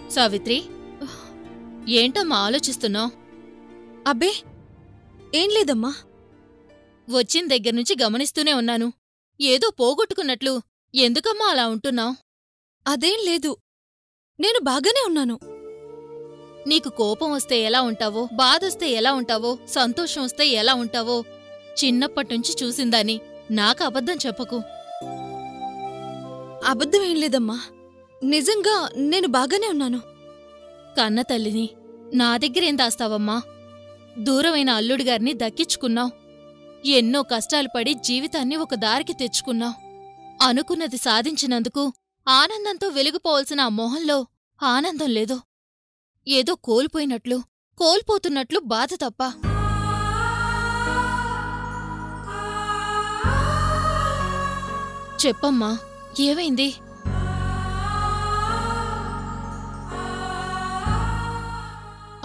సావిత్రి ఏంటమ్మా ఆలోచిస్తున్నావు? అబ్బే ఏం లేదమ్మా. వచ్చిన దగ్గర నుంచి గమనిస్తూనే ఉన్నాను. ఏదో పోగొట్టుకున్నట్లు ఎందుకమ్మా అలా ఉంటున్నావు? అదేం లేదు. నేను బాగానే ఉన్నాను. నీకు కోపం వస్తే ఎలా ఉంటావో బాధొస్తే ఎలా ఉంటావో సంతోషం వస్తే ఎలా ఉంటావో చిన్నప్పటినుంచి చూసిందాని నాకు అబద్ధం చెప్పకు. అబద్ధం ఏం లేదమ్మా. నిజంగా నేను బాగానే ఉన్నాను. కన్న తల్లిని నా దగ్గరేం దాస్తావమ్మా? దూరమైన అల్లుడిగారిని దక్కించుకున్నావు. ఎన్నో కష్టాలు పడి జీవితాన్ని ఒక దారికి తెచ్చుకున్నావు. అనుకున్నది సాధించినందుకు ఆనందంతో వెలిగిపోవలసిన ఆ మొహంలో ఆనందం లేదు. ఏదో కోల్పోయినట్లు కోల్పోతున్నట్లు బాధ తప్ప. చెప్పమ్మా ఏమైంది?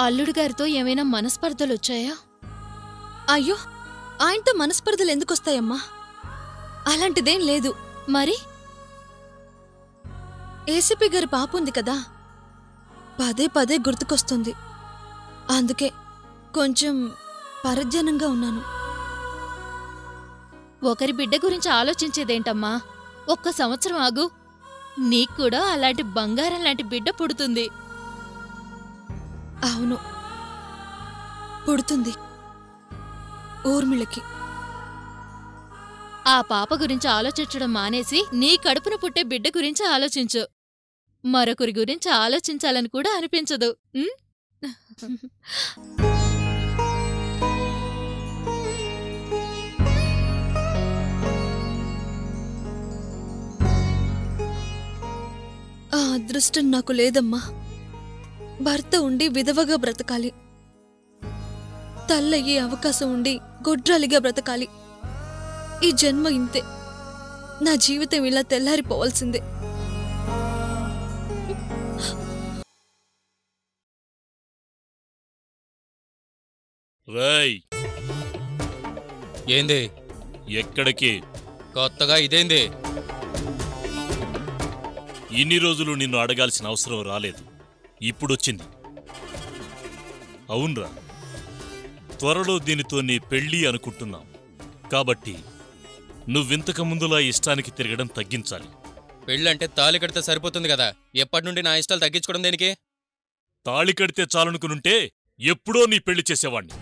అల్లుడు గారితో ఏమైనా మనస్పర్ధలొచ్చాయా అయ్యో ఆయనతో మనస్పర్ధలు ఎందుకొస్తాయమ్మా? అలాంటిదేం లేదు. మరి? ఏసీపీ గారి పాప ఉంది కదా. పదే పదే గుర్తుకొస్తుంది. అందుకే కొంచెం పరధ్యానంగా ఉన్నాను. ఒకరి బిడ్డ గురించి ఆలోచించేదేంటమ్మా? ఒక్క సంవత్సరం ఆగు. నీకు కూడా అలాంటి బంగారం లాంటి బిడ్డ పుడుతుంది. అవును. పుడుతుంది. ఊర్మిళకి. ఆ పాప గురించి ఆలోచించడం మానేసి నీ కడుపున పుట్టే బిడ్డ గురించి ఆలోచించు. మరొకరి గురించి ఆలోచించాలని కూడా అనిపించదు? ఆ అదృష్టం నాకు లేదమ్మా. భర్త ఉండి విధవగా బ్రతకాలి. తల్లయ్యే అవకాశం ఉండి గొడ్రాలిగా బ్రతకాలి. ఈ జన్మ ఇంతే. నా జీవితం ఇలా తెల్లారిపోవాల్సిందే. రేయ్! ఏంది? ఎక్కడికి? కొత్తగా ఇదేంది? ఇన్ని రోజులు నిన్ను అడగాల్సిన అవసరం రాలేదు. ఇప్పుడొచ్చింది. అవునరా. త్వరలో దీనితో నీ పెళ్ళి అనుకుంటున్నాం. కాబట్టి నువ్వింతకు ముందులా ఇష్టానికి తిరగడం తగ్గించాలి. పెళ్ళంటే తాళి కడితే సరిపోతుంది కదా. ఎప్పటి నుండి నా ఇష్టాలు తగ్గించుకోవడం దేనికి? తాళి కడితే చాలనుకునుంటే ఎప్పుడో నీ పెళ్ళి చేసేవాణ్ణి.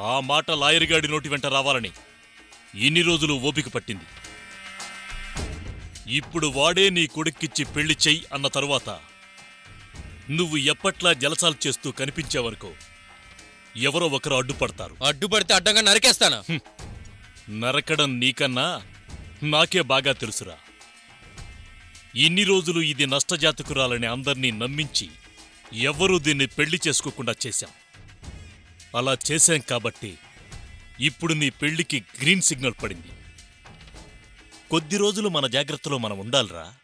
ఆ మాట లాయర్గాడి నోటి వెంట రావాలని ఇన్ని రోజులు ఓపిక పట్టింది. ఇప్పుడు వాడే నీ కొడుక్కిచ్చి పెళ్ళి చెయ్యి అన్న తరువాత నువ్వు ఎప్పట్లా జలసాలు చేస్తూ కనిపించేవరకు ఎవరో ఒకరు అడ్డుపడతారు. అడ్డుపడితే అడ్డంగా నరికేస్తాను? నరకడం నీకన్నా నాకే బాగా తెలుసురా. ఇన్ని రోజులు ఇది నష్టజాతకురాలని అందర్నీ నమ్మించి ఎవ్వరూ దీన్ని పెళ్ళి చేసుకోకుండా చేశాం. అలా చేశాం కాబట్టి ఇప్పుడు నీ పెళ్ళికి గ్రీన్ సిగ్నల్ పడింది. కొద్ది రోజులు మన జాగ్రత్తలో మనం ఉండాలిరా.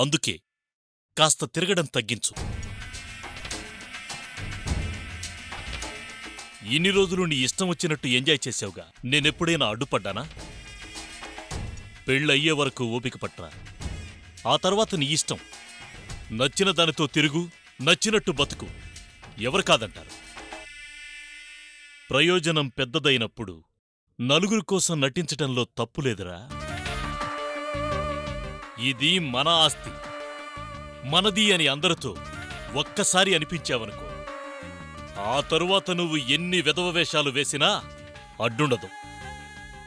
అందుకే కాస్త తిరగడం తగ్గించు. ఇన్ని రోజులు నీ ఇష్టం వచ్చినట్టు ఎంజాయ్ చేసావుగా నేనెప్పుడైనా అడ్డుపడ్డానా? పెళ్ళయ్యే వరకు ఓపిక పట్టరా? ఆ తర్వాత నీ ఇష్టం. నచ్చిన దానితో తిరుగు నచ్చినట్టు బతుకు. ఎవరు కాదంటారు? ప్రయోజనం పెద్దదైనప్పుడు నలుగురి కోసం నటించటంలో తప్పులేదురా ఇది మన ఆస్తి. మనది అని అందరితో ఒక్కసారి అనిపించావనుకో. ఆ తరువాత నువ్వు ఎన్ని విధవ వేషాలు వేసినా అడ్డుండదు.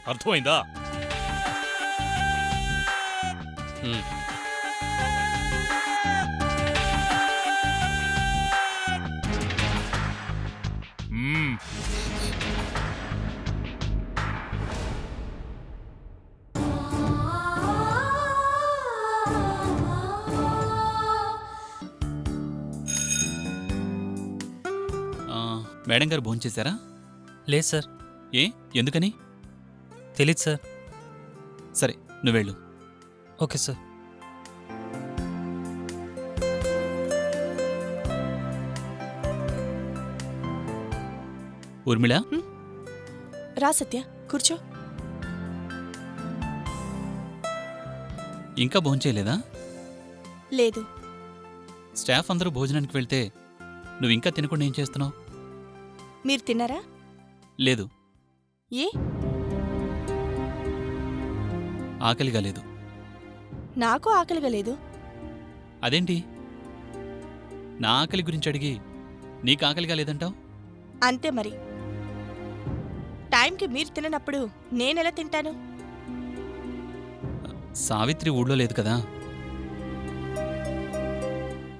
అర్థమైందా? మేడం గారు భోంచేశారా? లేదు సార్. ఏ? ఎందుకని? తెలీదు సార్. సరే నువ్వు వెళ్ళు. Okay sir. ఊర్మిళ? రా సత్య కూర్చో. ఇంకా భోంచేయలేదా? లేదు. స్టాఫ్ అందరూ భోజనానికి వెళ్తే నువ్వు ఇంకా తినకుండా ఏం చేస్తున్నావు? మీరు తిన్నారా? లేదు. ఏ? ఆకలిగా లేదు. నాకు ఆకలిగా లేదు. అదేంటి? నా ఆకలి గురించి అడిగి నీకు ఆకలిగా లేదంటావు? అంతే మరి. టైంకి మీరు తిననప్పుడు నేనెలా తింటాను? సావిత్రి ఊళ్ళో లేదు కదా.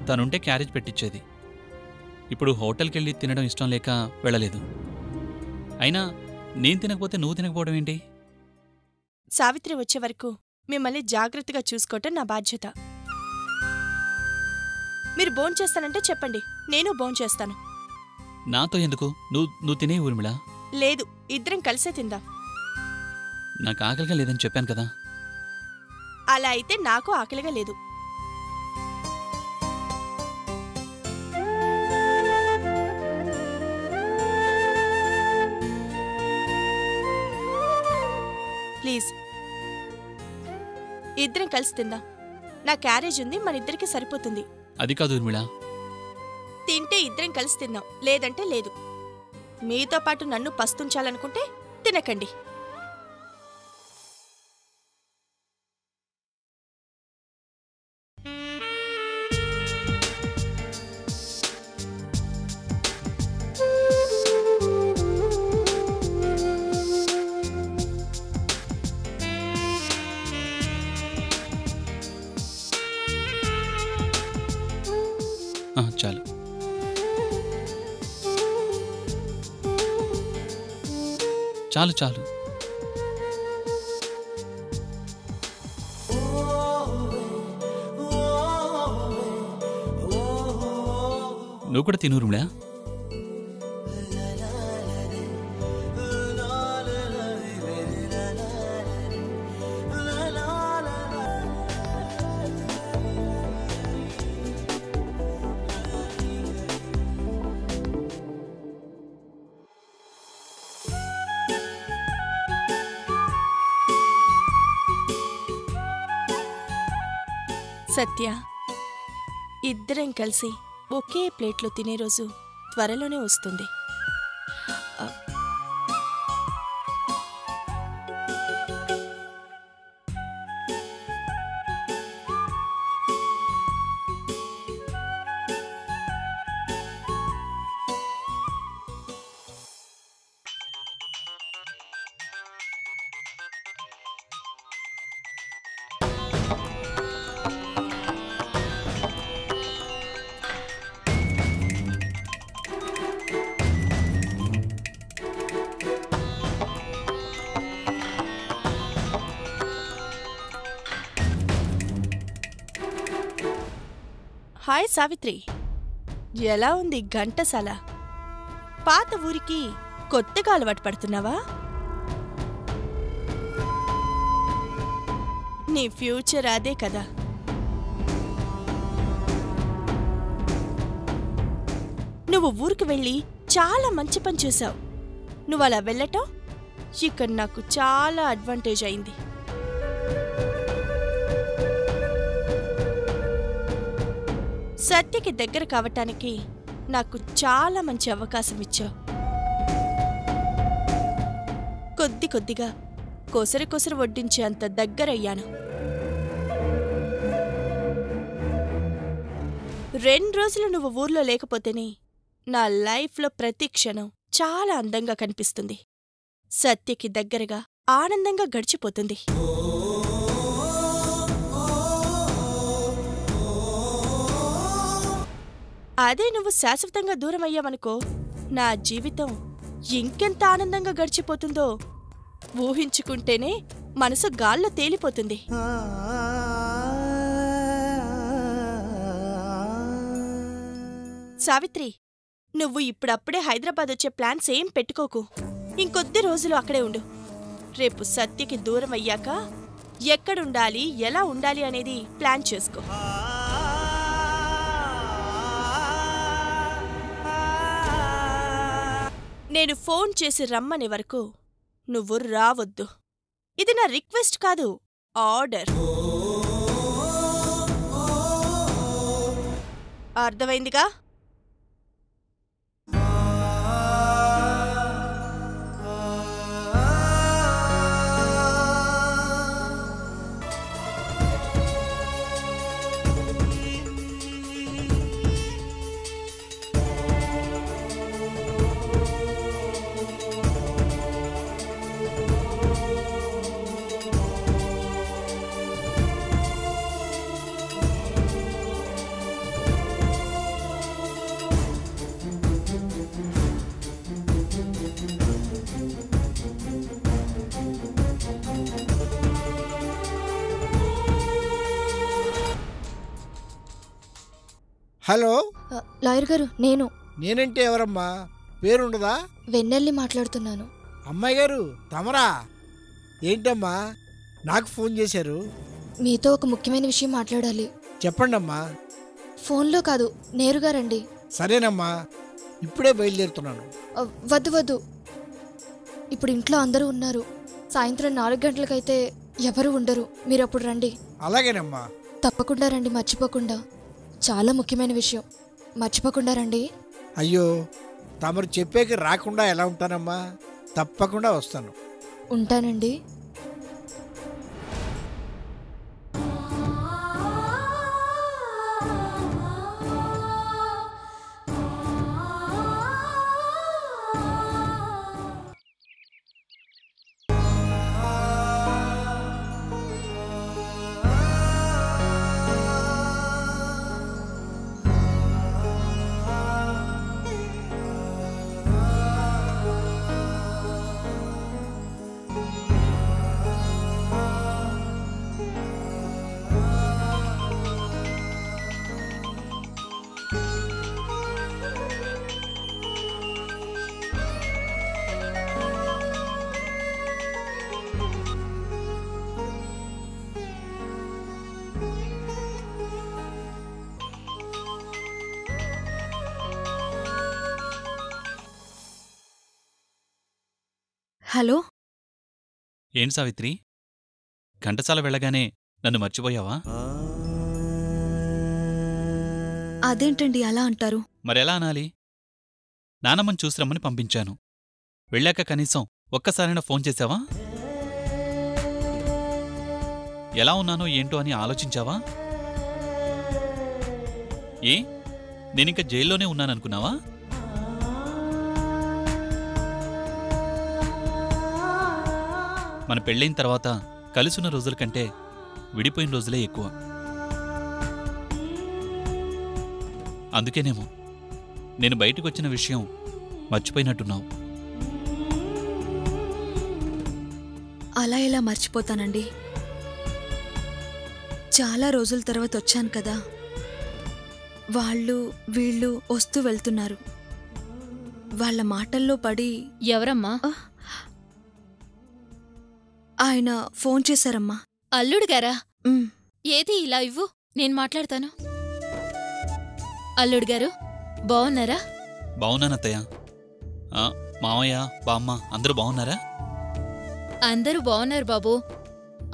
తనుంటే క్యారేజ్ పెట్టించేది ఇప్పుడు హోటల్కి వెళ్ళి తినడం ఇష్టం లేక వెళ్ళలేదు. అయినా నేను తినకపోతే నువ్వు తినకపోవడం ఏంటి? సావిత్రి వచ్చే వరకు మిమ్మల్ని జాగ్రత్తగా చూసుకోవటం నా బాధ్యత. మీరు భోంచేస్తానంటే చెప్పండి. నేను భోంచేస్తాను నాతో ఎందుకు? నువ్వు నువ్వు తినే ఊర్మిళ? లేదు ఇద్దరం కలిసే తిందాం. నాకు ఆకలిగా లేదని చెప్పాను కదా. అలా అయితే నాకు ఆకలిగా లేదు. ఇద్దరం కలిసి తిందాం. నా క్యారేజ్ ఉంది మన ఇద్దరికి సరిపోతుంది. అది కాదు ఊర్మిళ. తింటే ఇద్దరం కలిసి తిందాం లేదంటే లేదు. మీతో పాటు నన్ను పస్తుంచాలనుకుంటే తినకండి. చాలు చాలు నువ్వు కూడా తిను ఊర్మిళ కలిసి ఒకే ప్లేట్లో తినే రోజు త్వరలోనే వస్తుంది. సావిత్రి ఎలా ఉంది ఘంటసాల? పాత ఊరికి కొత్తగా అలవాటు పడుతున్నావా? నీ ఫ్యూచర్ అదే కదా. నువ్వు ఊరికి వెళ్ళి చాలా మంచి పని చేశావు. నువ్వు అలా వెళ్ళటం? ఇక్కడ నాకు చాలా అడ్వాంటేజ్ అయింది. సత్యకి దగ్గర కావటానికి నాకు చాలా మంచి అవకాశం ఇచ్చావు. కొద్ది కొద్దిగా కొసరి కొసరు వడ్డించే అంత దగ్గరయ్యాను. రెండు రోజులు నువ్వు ఊర్లో లేకపోతేనే నా లైఫ్లో ప్రతి క్షణం చాలా అందంగా కనిపిస్తుంది. సత్యకి దగ్గరగా ఆనందంగా గడిచిపోతుంది. అదే నువ్వు శాశ్వతంగా దూరం అయ్యావనుకో నా జీవితం ఇంకెంత ఆనందంగా గడిచిపోతుందో ఊహించుకుంటేనే మనసు గాల్లో తేలిపోతుంది. సావిత్రి నువ్వు ఇప్పుడప్పుడే హైదరాబాద్ వచ్చే ప్లాన్స్ ఏం పెట్టుకోకు. ఇంకొద్ది రోజులు అక్కడే ఉండు. రేపు సత్యకి దూరం అయ్యాక ఎక్కడుండాలి ఎలా ఉండాలి అనేది ప్లాన్ చేసుకో. నేను ఫోన్ చేసి రమ్మనే వరకు నువ్వు రావద్దు. ఇది నా రిక్వెస్ట్ కాదు ఆర్డర్. అర్థమైందిగా? హలో? లాయర్ గారు నేను. నేనంటే ఎవరమ్మా? పేరుండదా? వెన్నెల్లి మాట్లాడుతున్నాను. అమ్మాయి గారు తమరా? ఏంటమ్మా? నాకు ఫోన్ చేశారు. మీతో ఒక ముఖ్యమైన విషయం మాట్లాడాలి. చెప్పండమ్మా. ఫోన్లో కాదు నేరుగా రండి. సరేనమ్మా. ఇప్పుడే బయలుదేరుతున్నాను. వద్దు వద్దు. ఇప్పుడు ఇంట్లో అందరూ ఉన్నారు. సాయంత్రం నాలుగు గంటలకైతే ఎవరు ఉండరు. మీరు అప్పుడు రండి. అలాగేనమ్మా. తప్పకుండా రండి మర్చిపోకుండా. చాలా ముఖ్యమైన విషయం. మర్చిపోకుండా రండి. అయ్యో తమరు చెప్పాక రాకుండా ఎలా ఉంటానమ్మా? తప్పకుండా వస్తాను. ఉంటానండి. ఏంటి సావిత్రి? ఘంటసాల వెళ్ళగానే నన్ను మర్చిపోయావా? అదేంటండి అలా అంటారు? మరెలా అనాలి? నానమ్మని చూసి రమ్మని పంపించాను. వెళ్ళాక కనీసం ఒక్కసారైనా ఫోన్ చేశావా ఎలా ఉన్నానో ఏంటో అని ఆలోచించావా? ఏ? నేనింక జైల్లోనే ఉన్నాననుకున్నావా? మన పెళ్ళైన తర్వాత కలిసున్న రోజుల కంటే విడిపోయిన రోజులే ఎక్కువ. అందుకేనేమో నేను బయటకు వచ్చిన విషయం మర్చిపోయినట్టున్నావు. అలా ఎలా మర్చిపోతానండి? చాలా రోజుల తర్వాత వచ్చాను కదా. వాళ్ళు వీళ్ళు వస్తూ వెళ్తున్నారు. వాళ్ళ మాటల్లో పడి ఎవరమ్మా? ఆయన ఫోన్ చేశారమ్మా. అల్లుడు గారా? ఉమ్. ఏది ఇలా ఇవ్వు? నేను మాట్లాడతాను. అల్లుడు గారు బాగున్నారా బావున్నానత్తయ్య. ఆ, మామయ్య బామ్మ అందరూ బావున్నారా? అందరూ బాగున్నారు బాబు.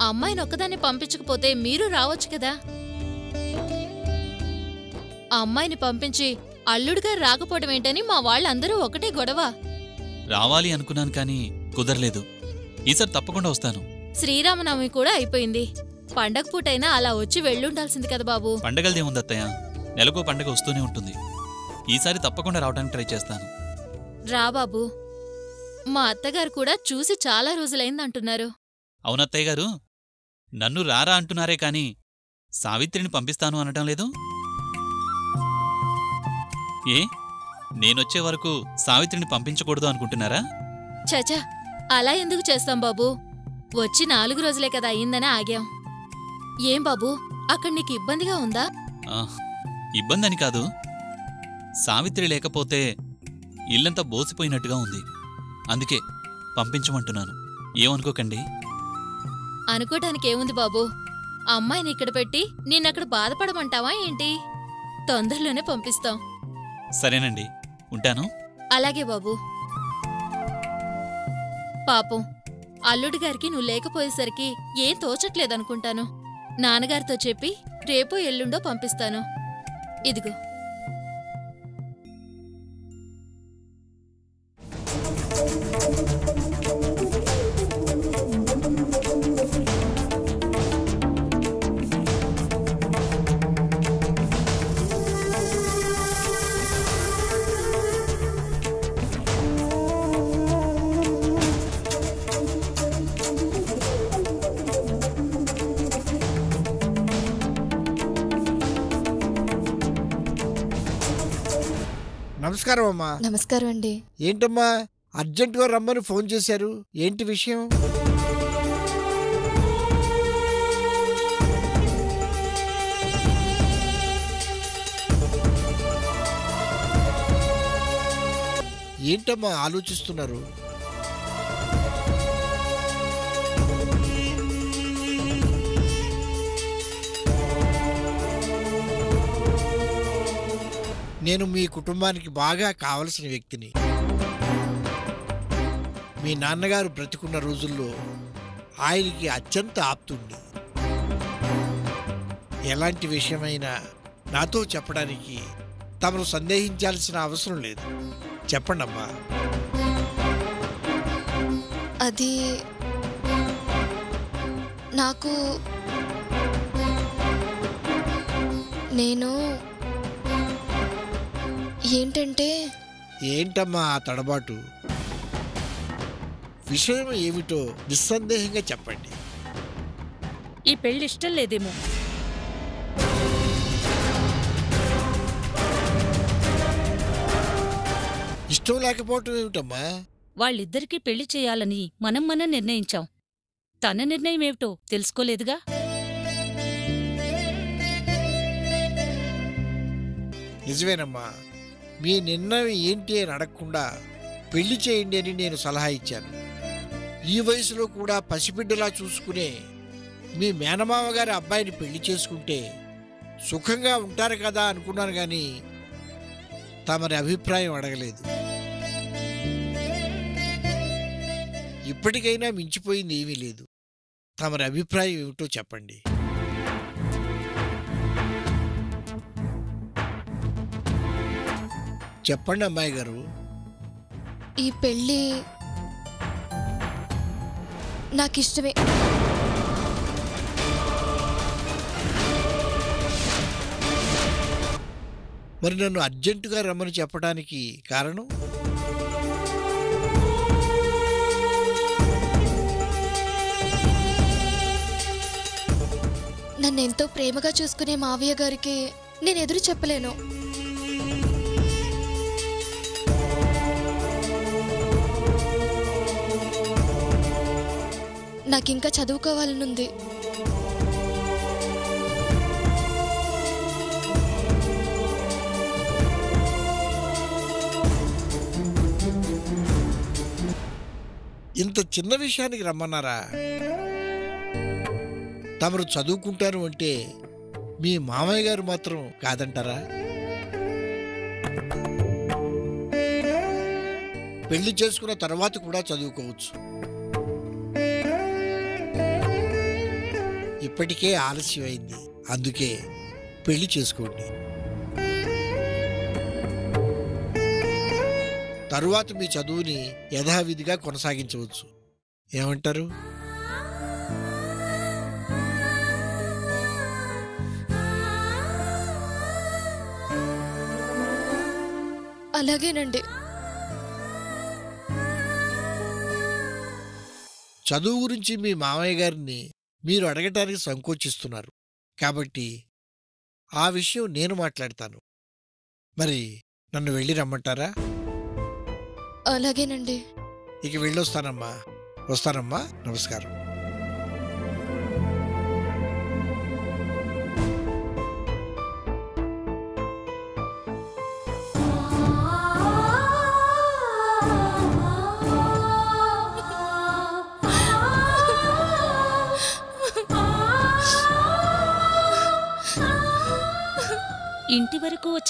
ఆ అమ్మాయిని ఒక్కదాన్ని పంపించకపోతే మీరు రావచ్చు కదా? ఆ అమ్మాయిని పంపించి అల్లుడు గారు రాకపోవడం ఏంటని మా వాళ్ళందరూ ఒకటే గొడవ. రావాలి అనుకున్నాను కానీ కుదరలేదు. ఈసారి తప్పకుండా వస్తాను. శ్రీరామనవమి కూడా అయిపోయింది. పండగ పూటైనా అలా వచ్చి వెళ్ళుండాల్సింది కదా బాబు. పండగలదేముంది అత్తయ్య నెలకో పండగ వస్తూనే ఉంటుంది. ఈసారి తప్పకుండా రావడానికి ట్రై చేస్తాను. రా బాబు. మా అత్తగారు కూడా చూసి చాలా రోజులైందంటున్నారు. అవునత్తయ్య గారు నన్ను రారా అంటున్నారే కాని సావిత్రిని పంపిస్తాను అనటం లేదు? ఏ? నేనొచ్చే వరకు సావిత్రిని పంపించకూడదు అనుకుంటున్నారా? చచా అలా ఎందుకు చేస్తాం బాబు? వచ్చి నాలుగు రోజులే కదా అయిందని ఆగాం. ఏం బాబు? అక్కడ నీకు ఇబ్బందిగా ఉందా? ఆ, ఇబ్బందని కాదు. సావిత్రి లేకపోతే ఇల్లంతా బోసిపోయినట్టుగా ఉంది. అందుకే పంపించమంటున్నాను. ఏమనుకోకండి? అనుకోటానికి ఏముంది బాబు? అమ్మాయిని ఇక్కడ పెట్టి నిన్నక్కడ బాధపడమంటావా ఏంటి? తొందరలోనే పంపిస్తాం. సరేనండి. ఉంటాను. అలాగే బాబు. పాపం. అల్లుడిగారికి నువ్వు లేకపోయేసరికి ఏం తోచట్లేదనుకుంటాను. నాన్నగారితో చెప్పి రేపో ఎల్లుండో పంపిస్తాను. ఇదిగో. నమస్కారం అమ్మా. నమస్కారం అండి. ఏంటమ్మా? అర్జెంటుగా రమ్మని ఫోన్ చేశారు. ఏంటి విషయం? ఏంటమ్మా ఆలోచిస్తున్నారు? నేను మీ కుటుంబానికి బాగా కావలసిన వ్యక్తిని. మీ నాన్నగారు బ్రతికున్న రోజుల్లో ఆయనకి అత్యంత ఆప్తుండి ఎలాంటి విషయమైనా నాతో చెప్పడానికి తమను సందేహించాల్సిన అవసరం లేదు. చెప్పండమ్మా. అది నాకు నేను ఏంటంటే? ఏంటమ్మా ఆ తడబాటు? విషయం ఏమిటో నిస్సందేహంగా చెప్పండి. ఈ పెళ్ళి ఇష్టం లేదేమో. ఇష్టం లేకపోవటం ఏమిటమ్మా? వాళ్ళిద్దరికీ పెళ్ళి చేయాలని మనం మనం నిర్ణయించాం. తన నిర్ణయం ఏమిటో తెలుసుకోలేదుగా? నిజమేనమ్మా. మీ నిర్ణయం ఏంటి అని అడగకుండా పెళ్ళి చేయండి అని నేను సలహా ఇచ్చాను. ఈ వయసులో కూడా పసిబిడ్డలా చూసుకునే మీ మేనమామ గారి అబ్బాయిని పెళ్ళి చేసుకుంటే సుఖంగా ఉంటారు కదా అనుకున్నాను కానీ తమరి అభిప్రాయం అడగలేదు. ఇప్పటికైనా మించిపోయింది ఏమీ లేదు. తమరి అభిప్రాయం ఏమిటో చెప్పండి. చెప్పండి అమ్మాయి గారు. ఈ పెళ్ళి నాకిష్టమే. మరి నన్ను అర్జెంటుగా రమ్మని చెప్పడానికి కారణం? నన్ను ఎంతో ప్రేమగా చూసుకునే మావయ్య గారికి నేను ఎదురు చెప్పలేను. నాకింకా చదువుకోవాలనుంది. ఇంత చిన్న విషయానికి రమ్మన్నారా? తమరు చదువుకుంటారు అంటే మీ మామయ్య గారు మాత్రం కాదంటారా? పెళ్ళి చేసుకున్న తర్వాత కూడా చదువుకోవచ్చు. ఇప్పటికే ఆలస్యమైంది. అందుకే పెళ్ళి చేసుకోండి. తరువాత మీ చదువుని యథావిధిగా కొనసాగించవచ్చు. ఏమంటారు? అలాగేనండి. చదువు గురించి మీ మామయ్య గారిని మీరు అడగటానికి సంకోచిస్తున్నారు. కాబట్టి ఆ విషయం నేను మాట్లాడతాను. మరి నన్ను వెళ్ళి రమ్మంటారా? అలాగేనండి. ఇక వెళ్ళొస్తానమ్మా. వస్తానమ్మా. నమస్కారం.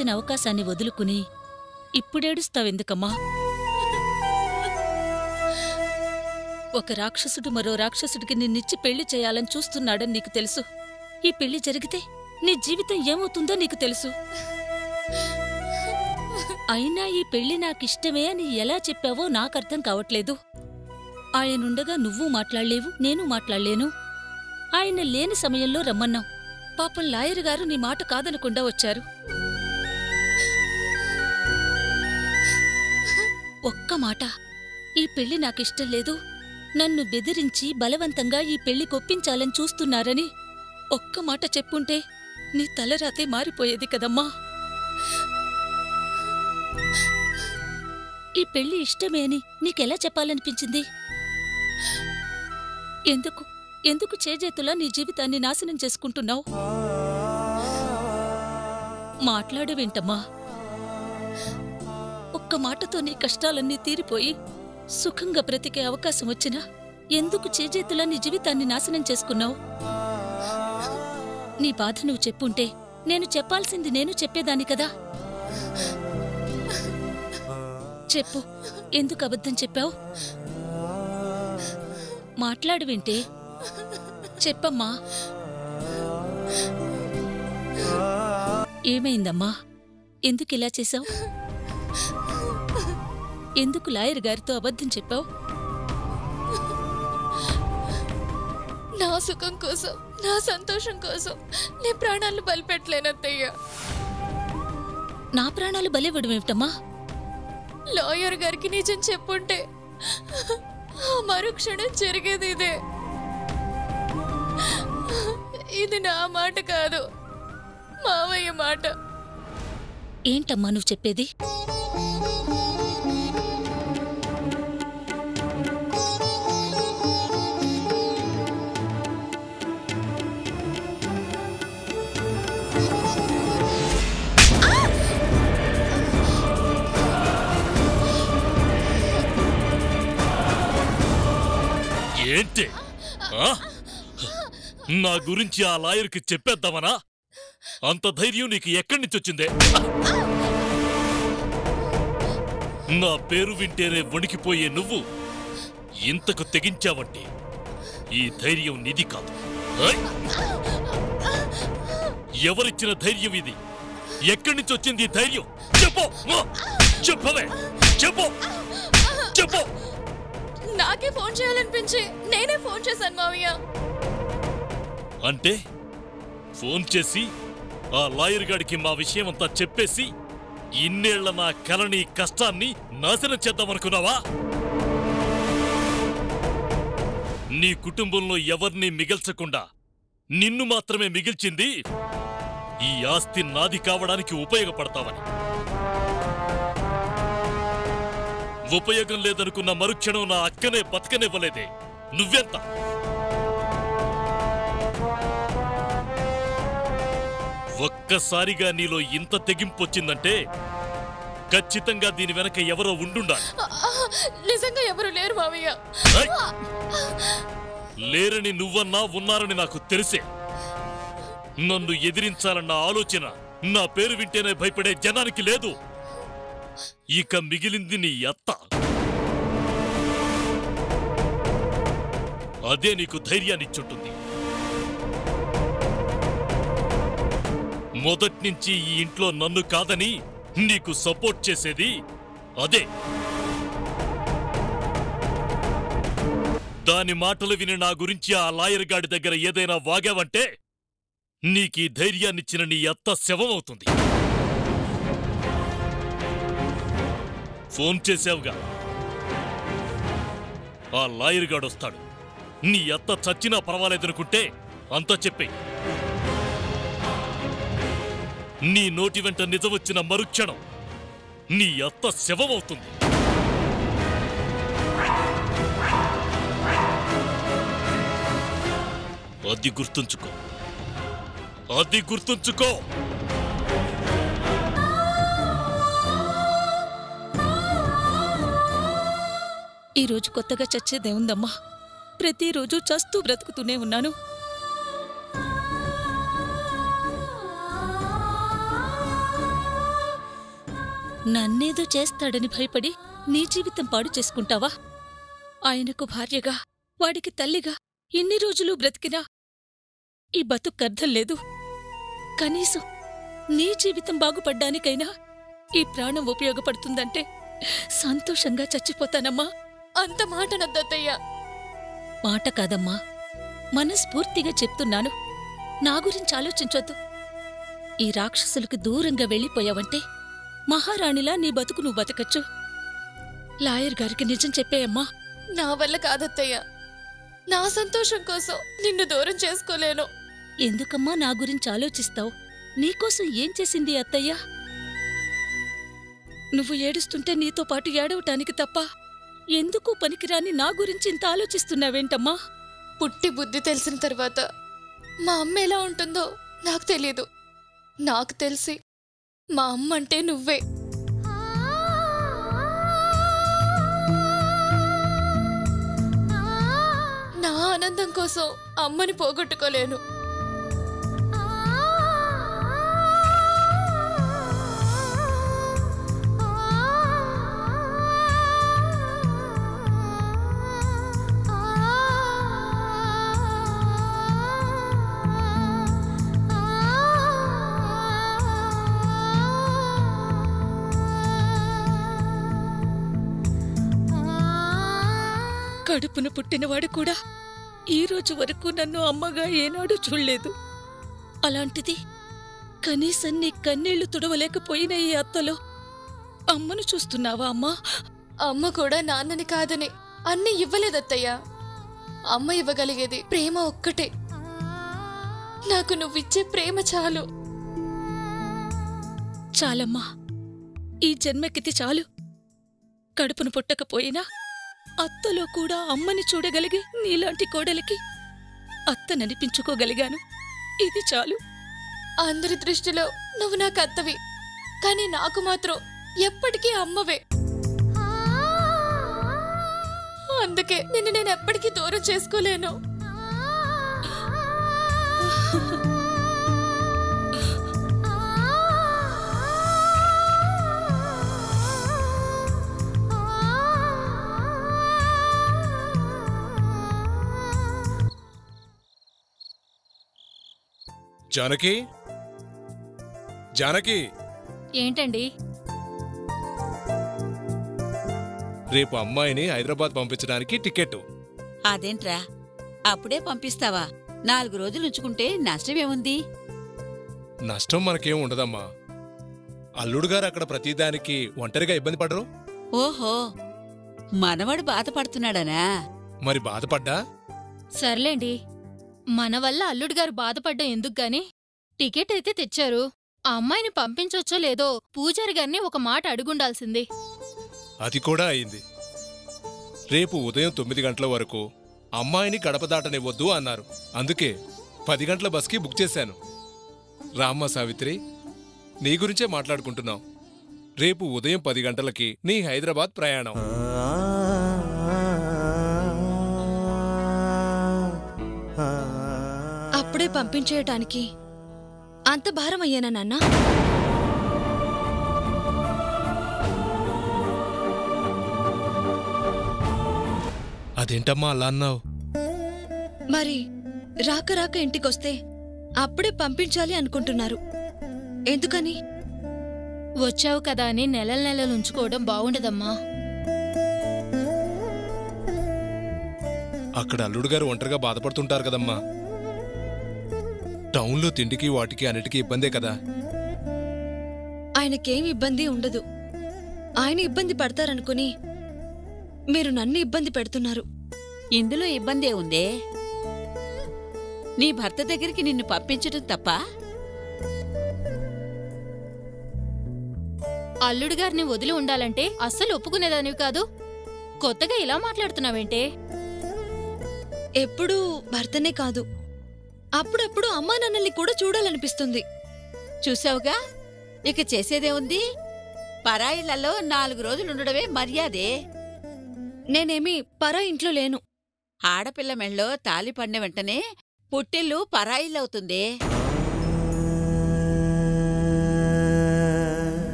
వచ్చిన అవకాశాన్ని వదులుకుని ఇప్పుడేడుస్తావెందుకమ్మా ఒక రాక్షసుడు మరో రాక్షసుడికి నిన్నిచ్చి పెళ్ళి చేయాలని చూస్తున్నాడని నీకు తెలుసు. ఈ పెళ్ళి జరిగితే నీ జీవితం ఏమవుతుందో నీకు తెలుసు. అయినా ఈ పెళ్ళి నాకిష్టమే అని ఎలా చెప్పావో నాకర్థం కావట్లేదు. ఆయనుండగా నువ్వు మాట్లాడలేవు నేను మాట్లాడలేను. ఆయన లేని సమయంలో రమ్మన్నాం పాపం లాయర్ గారు నీ మాట కాదనకుండా వచ్చారు. ఒక్క మాట. ఈ పెళ్ళి నాకిష్టం లేదు. నన్ను బెదిరించి బలవంతంగా ఈ పెళ్ళి కొప్పించాలని చూస్తున్నారని ఒక్క మాట చెప్పుంటే నీ తలరాతే మారిపోయేది కదమ్మా. ఈ పెళ్ళి ఇష్టమే అని నీకెలా చెప్పాలనిపించింది? ఎందుకు? ఎందుకు చేజేతులా నీ జీవితాన్ని నాశనం చేసుకుంటున్నావు? మాట్లాడవేంటమ్మా ఒక్క మాటతో నీ కష్టాలన్నీ తీరిపోయి సుఖంగా బ్రతికే అవకాశం వచ్చినా ఎందుకు చేజేతులా నీ జీవితాన్ని నాశనం చేసుకున్నావు? నీ బాధ నువ్వు చెప్పుంటే నేను చెప్పాల్సింది నేను చెప్పేదాన్ని కదా? చెప్పు ఎందుకు అబద్ధం చెప్పావు? మాట్లాడు వింటే చెప్పమ్మా. ఏమైందమ్మా? ఎందుకు ఇలా చేశావు? ఎందుకు లాయర్ గారితో అబద్ధం చెప్పావు? నా సుఖం కోసం నా సంతోషం కోసం నీ ప్రాణాలు బలిపెట్టలేనత్తయ్య. నా ప్రాణాలు బలివ్వడమేమిటమ్మా లాయర్ గారికి నిజం చెప్పుంటే మరుక్షణం జరిగేది ఇదే. ఇది నా మాట కాదు మావయ్య మాట. ఏంటమ్మా నువ్వు చెప్పేది? ఏంటి? ఆ? నా గురించి ఆ లాయర్కి చెప్పేద్దామనా? అంత ధైర్యం నీకు ఎక్కడి నుంచి వచ్చిందే? నా పేరు వింటేనే వణికిపోయే నువ్వు ఇంతకు తెగించావంటే ఈ ధైర్యం నిధి కాదు. ఎవరిచ్చిన ధైర్యం ఇది? ఎక్కడి నుంచి వచ్చింది ఈ ధైర్యం? చెప్పు! చెప్పవే! చెప్పు! చెప్పు! నాకే ఫోన్ చేయాలనిపించి నేనే ఫోన్ చేశాను మావయ్య. అంటే ఫోన్ చేసి ఆ లాయర్ గాడికి మా విషయం అంతా చెప్పేసి ఇన్నేళ్ళ నా కలని కష్టాన్ని నాశనం చేద్దామనుకున్నావా? నీ కుటుంబంలో ఎవరిని మిగల్చకుండా నిన్ను మాత్రమే మిగిల్చింది ఈ ఆస్తి నాది కావడానికి ఉపయోగపడతావని. ఉపయోగం లేదనుకున్న మరుక్షణం నా అక్కనే బతకనివ్వలేదే. నువ్వెంత? ఒక్కసారిగా నీలో ఇంత తెగింపొచ్చిందంటే ఖచ్చితంగా దీని వెనక ఎవరో ఉండుండాలి. నిజంగా ఎవరు లేరు మావయ్య! లేరని నువ్వన్నా ఉన్నారని నాకు తెలిసే. నన్ను ఎదిరించాలన్న ఆలోచన నా పేరు వింటేనే భయపడే జనానికి లేదు. ఇక మిగిలింది నీ అత్త. అదే నీకు ధైర్యాన్నిచ్చుంటుంది. మొదట్నుంచి ఈ ఇంట్లో నన్ను కాదని నీకు సపోర్ట్ చేసేది అదే. దాని మాటలు విని నా గురించి ఆ లాయర్ గాడి దగ్గర ఏదైనా వాగావంటే నీకీ ధైర్యాన్నిచ్చిన నీ అత్త శవమవుతుంది. ఫోన్ చేసావుగా ఆ లాయర్ గాడొస్తాడు. నీ అత్త చచ్చినా పర్వాలేదనుకుంటే అంతా చెప్పేయ్ నీ నోటి వెంట నిజమొచ్చిన మరుక్షణం నీ అత్త శవమవుతుంది. అది గుర్తుంచుకో. అది గుర్తుంచుకో. ఈ రోజు కొత్తగా చచ్చేదేముందమ్మా ప్రతిరోజు చస్తూ బ్రతుకుతూనే ఉన్నాను. నన్నేదో చేస్తాడని భయపడి నీ జీవితం పాడు చేసుకుంటావా? ఆయనకు భార్యగా వాడికి తల్లిగా ఇన్ని రోజులు బ్రతికినా ఈ బతుక్కర్థం లేదు. కనీసం నీ జీవితం బాగుపడ్డానికైనా ఈ ప్రాణం ఉపయోగపడుతుందంటే సంతోషంగా చచ్చిపోతానమ్మా. అంత మాట నద్దత్తయ్య మాట కాదమ్మా మనస్ఫూర్తిగా చెప్తున్నాను. నా గురించి ఆలోచించొద్దు. ఈ రాక్షసులకు దూరంగా వెళ్ళిపోయావంటే మహారాణిలా నీ బతుకు నువ్వు బతకచ్చు. లాయర్ గారికి నిజం చెప్పేయమ్మా. నా వల్ల కాదత్తయ్య. నా సంతోషం కోసం నిన్ను దూరం చేసుకోలేను. ఎందుకమ్మా నా గురించి ఆలోచిస్తావు? నీకోసం ఏం చేసింది అత్తయ్య? నువ్వు ఏడుస్తుంటే నీతో పాటు ఏడవటానికి తప్ప ఎందుకు పనికిరాని నా గురించి ఇంత ఆలోచిస్తున్నావేంటమ్మా? పుట్టి బుద్ధి తెలిసిన తర్వాత మా అమ్మ ఎలా ఉంటుందో నాకు తెలియదు. నాకు తెలిసి మా అమ్మ అంటే నువ్వే. నా ఆనందం కోసం అమ్మని పోగొట్టుకోలేను. కడుపున పుట్టినవాడు కూడా ఈ రోజు వరకు నన్ను అమ్మగా ఏనాడు చూడలేదు. అలాంటిది కనీసం నీ కన్నీళ్ళు తుడవలేకపోయిన ఈ అత్తలో అమ్మను చూస్తున్నావా అమ్మా? అమ్మ కూడా నాన్నని కాదని అన్ని ఇవ్వలేదత్తయ్యా. అమ్మ ఇవ్వగలిగేది ప్రేమ ఒక్కటే. నాకు నువ్విచ్చే ప్రేమ చాలు. చాలమ్మా. ఈ జన్మకితి చాలు. కడుపును పుట్టకపోయినా అత్తలో కూడా అమ్మని చూడగలిగే నీలాంటి కోడలికి అత్తననిపించుకోగలిగాను. ఇది చాలు. అందరి దృష్టిలో నువ్వు నాకు అత్తవి కానీ నాకు మాత్రం ఎప్పటికీ అమ్మవే. అందుకే నిన్ను నేను ఎప్పటికీ దూరం చేసుకోలేను. జానకి? జానకి? ఏంటండి? రేపు అమ్మాయిని హైదరాబాద్ పంపించడానికి టికెట్ అదేంట్రా? అప్పుడే పంపిస్తావా? నాలుగు రోజులు ఉంచుకుంటే నష్టమేముంది? నష్టం మనకేం ఉండదమ్మా. అల్లుడు గారు అక్కడ ప్రతిదానికి ఒంటరిగా ఇబ్బంది పడరు. ఓహో మనవడు బాధపడుతున్నాడనా? మరి బాధపడ్డా? సర్లేండి. మన వల్ల అల్లుడు గారు బాధపడ్డం ఎందుకు గాని టికెట్ అయితే తెచ్చారు. ఆ అమ్మాయిని పంపించొచ్చో లేదో పూజారి గారిని ఒక మాట అడుగుండాల్సింది. అది కూడా అయింది. రేపు ఉదయం తొమ్మిది గంటల వరకు అమ్మాయిని గడప దాటనివ్వద్దు అన్నారు. అందుకే పది గంటల బస్కి బుక్ చేశాను. రామ్మ సావిత్రి నీ గురించే మాట్లాడుకుంటున్నాం. రేపు ఉదయం పది గంటలకి నీ హైదరాబాద్ ప్రయాణం. అప్పుడే పంపించేయటానికి అంత భారం అయ్యానా నాన్న? అదేంటమ్మా అలా అన్నావు? మరి రాక రాక ఇంటికొస్తే అప్పుడే పంపించాలి అనుకుంటున్నారు. ఎందుకని? వచ్చావు కదా అని నెలల నెలలు ఉంచుకోవడం బాగుండదమ్మా. అక్కడ అల్లుడు గారు ఒంటరిగా బాధపడుతుంటారు కదమ్మా. టౌన్లో తిండికి వాటికి అన్నిటికీ ఇబ్బందే కదా? ఆయనకేం ఇబ్బంది ఉండదు. ఆయన ఇబ్బంది పడతారనుకుని మీరు నన్ను ఇబ్బంది పెడుతున్నారు. ఇందులో ఇబ్బందే ఉందే? నీ భర్త దగ్గరికి నిన్ను పంపించడం తప్ప? అల్లుడు గారిని వదిలి ఉండాలంటే అస్సలు ఒప్పుకునేదానివి కాదు. కొత్తగా ఇలా మాట్లాడుతున్నావేంటే? ఎప్పుడూ భర్తనే కాదు. అప్పుడప్పుడు అమ్మా నాన్నల్ని కూడా చూడాలనిపిస్తుంది. చూసావుగా? ఇక చేసేదే ఉంది పరాయిళ్ళలో నాలుగు రోజులు ఉండడమే మర్యాదే. నేనేమి పరా ఇంట్లో లేను. ఆడపిల్ల మెళ్ళో తాలి పడిన వెంటనే పుట్టిల్లు పరాయిల్లవుతుందే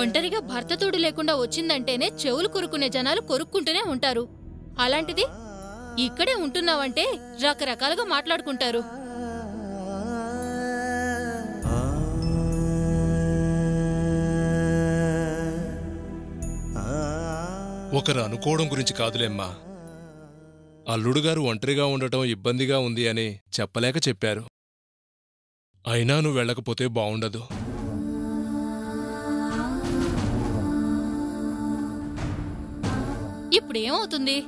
ఒంటరిగా భర్త తోడు లేకుండా వచ్చిందంటేనే చెవులు కొరుకునే జనాలు కొరుక్కుంటూనే ఉంటారు. అలాంటిది ఇక్కడే ఉంటున్నావంటే రకరకాలుగా మాట్లాడుకుంటారు. ఒకరు అనుకోవడం గురించి కాదులేమ్మా. అల్లుడు గారు ఒంటరిగా ఉండటం ఇబ్బందిగా ఉంది అని చెప్పలేక చెప్పారు. అయినా నువ్వు వెళ్ళకపోతే బావుండదు. ఇప్పుడేమవుతుంది?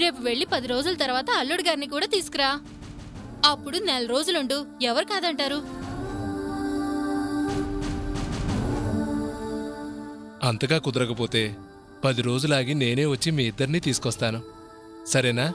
రేపు వెళ్ళి పది రోజుల తర్వాత అల్లుడు గారిని కూడా తీసుకురా. అప్పుడు నెల రోజులుండు. ఎవరు కాదంటారు? అంతగా కుదరకపోతే పది రోజులాగి నేనే వచ్చి మీ ఇద్దరిని తీసుకొస్తాను. సరేనా?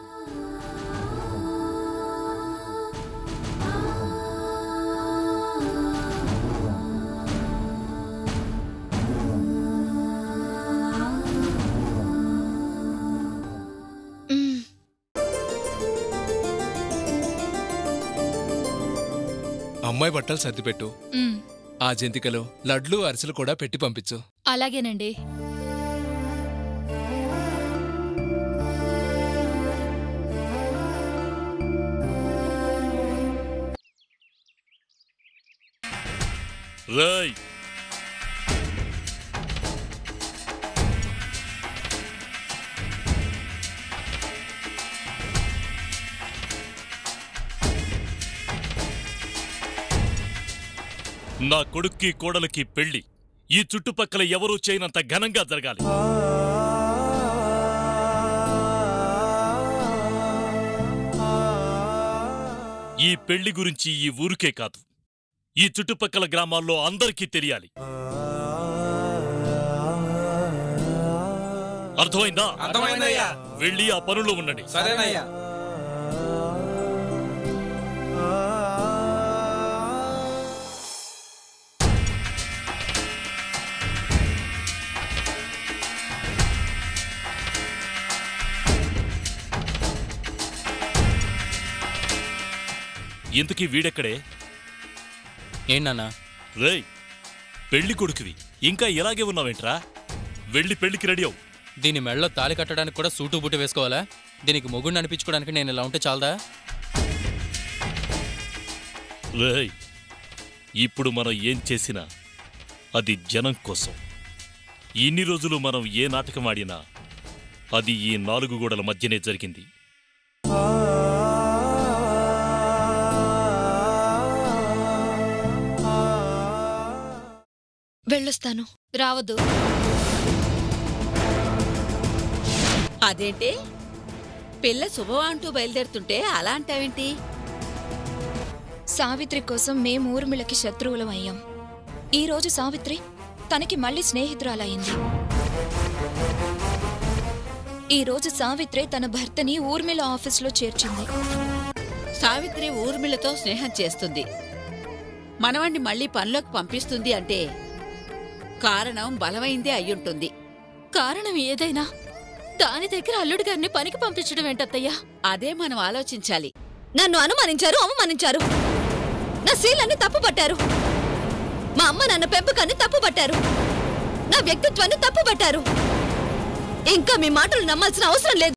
అమ్మాయి బట్టలు సర్దిపెట్టు. ఆ జంతికలు లడ్లు అరిసెలు కూడా పెట్టి పంపించు. అలాగేనండి. రేయ్ నా కొడుక్కి కోడలికి పెళ్ళి ఈ చుట్టుపక్కల ఎవరూ చేయనంత ఘనంగా జరగాలి. ఈ పెళ్ళి గురించి ఈ ఊరికే కాదు. ఈ చుట్టుపక్కల గ్రామాల్లో అందరికీ తెలియాలి. అర్థమైందా. వెళ్ళి ఆ పనుల్లో ఉండండి. సరేనయ్యా. ఇంతకీ వీడెక్కడే? ఏంటన్నా రేయ్ పెళ్ళి కొడుకువి. ఇంకా ఇలాగే ఉన్నావేంట్రా? వెళ్ళి పెళ్ళికి రెడీ అవు దీని మెడలో తాళి కట్టడానికి కూడా సూటు బూటు వేసుకోవాలా? దీనికి మొగుడిని అనిపించుకోవడానికి నేను ఇలా ఉంటే చాలదా? రేయ్ ఇప్పుడు మనం ఏం చేసినా అది జనం కోసం. ఇన్ని రోజులు మనం ఏ నాటకం ఆడినా అది ఈ నాలుగు గోడల మధ్యనే జరిగింది. వెళ్ళొస్తాను. రావద్దు. అదేంటి? పిల్ల శుభం అంటూ బయలుదేరుతుంటే అలా అంటావేంటి సావిత్రి కోసం మేం ఊర్మిళకి శత్రువులం అయ్యాం. ఈరోజు సావిత్రి తనకి మళ్ళీ స్నేహితురాలయ్యింది ఈరోజు సావిత్రి తన భర్తని ఊర్మిళ ఆఫీస్లో చేర్చింది. సావిత్రి ఊర్మిళతో స్నేహం చేస్తుంది. మనవాణ్ణి మళ్ళీ పనిలోకి పంపిస్తుంది అంటే కారణం బలమైందే అయ్యుంటుంది. కారణం ఏదైనా? దాని దగ్గర అల్లుడు గారిని పనికి పంపించడం ఏంటత్తయ్యా? అదే మనం ఆలోచించాలి. నన్ను అనుమానించారు అవమానించారు. నా శీలాన్ని తప్పు పట్టారు మా అమ్మ నాన్న పెంపకాన్ని తప్పు పట్టారు నా వ్యక్తిత్వాన్ని తప్పు పట్టారు ఇంకా మీ మాటలు నమ్మాల్సిన అవసరం లేదు.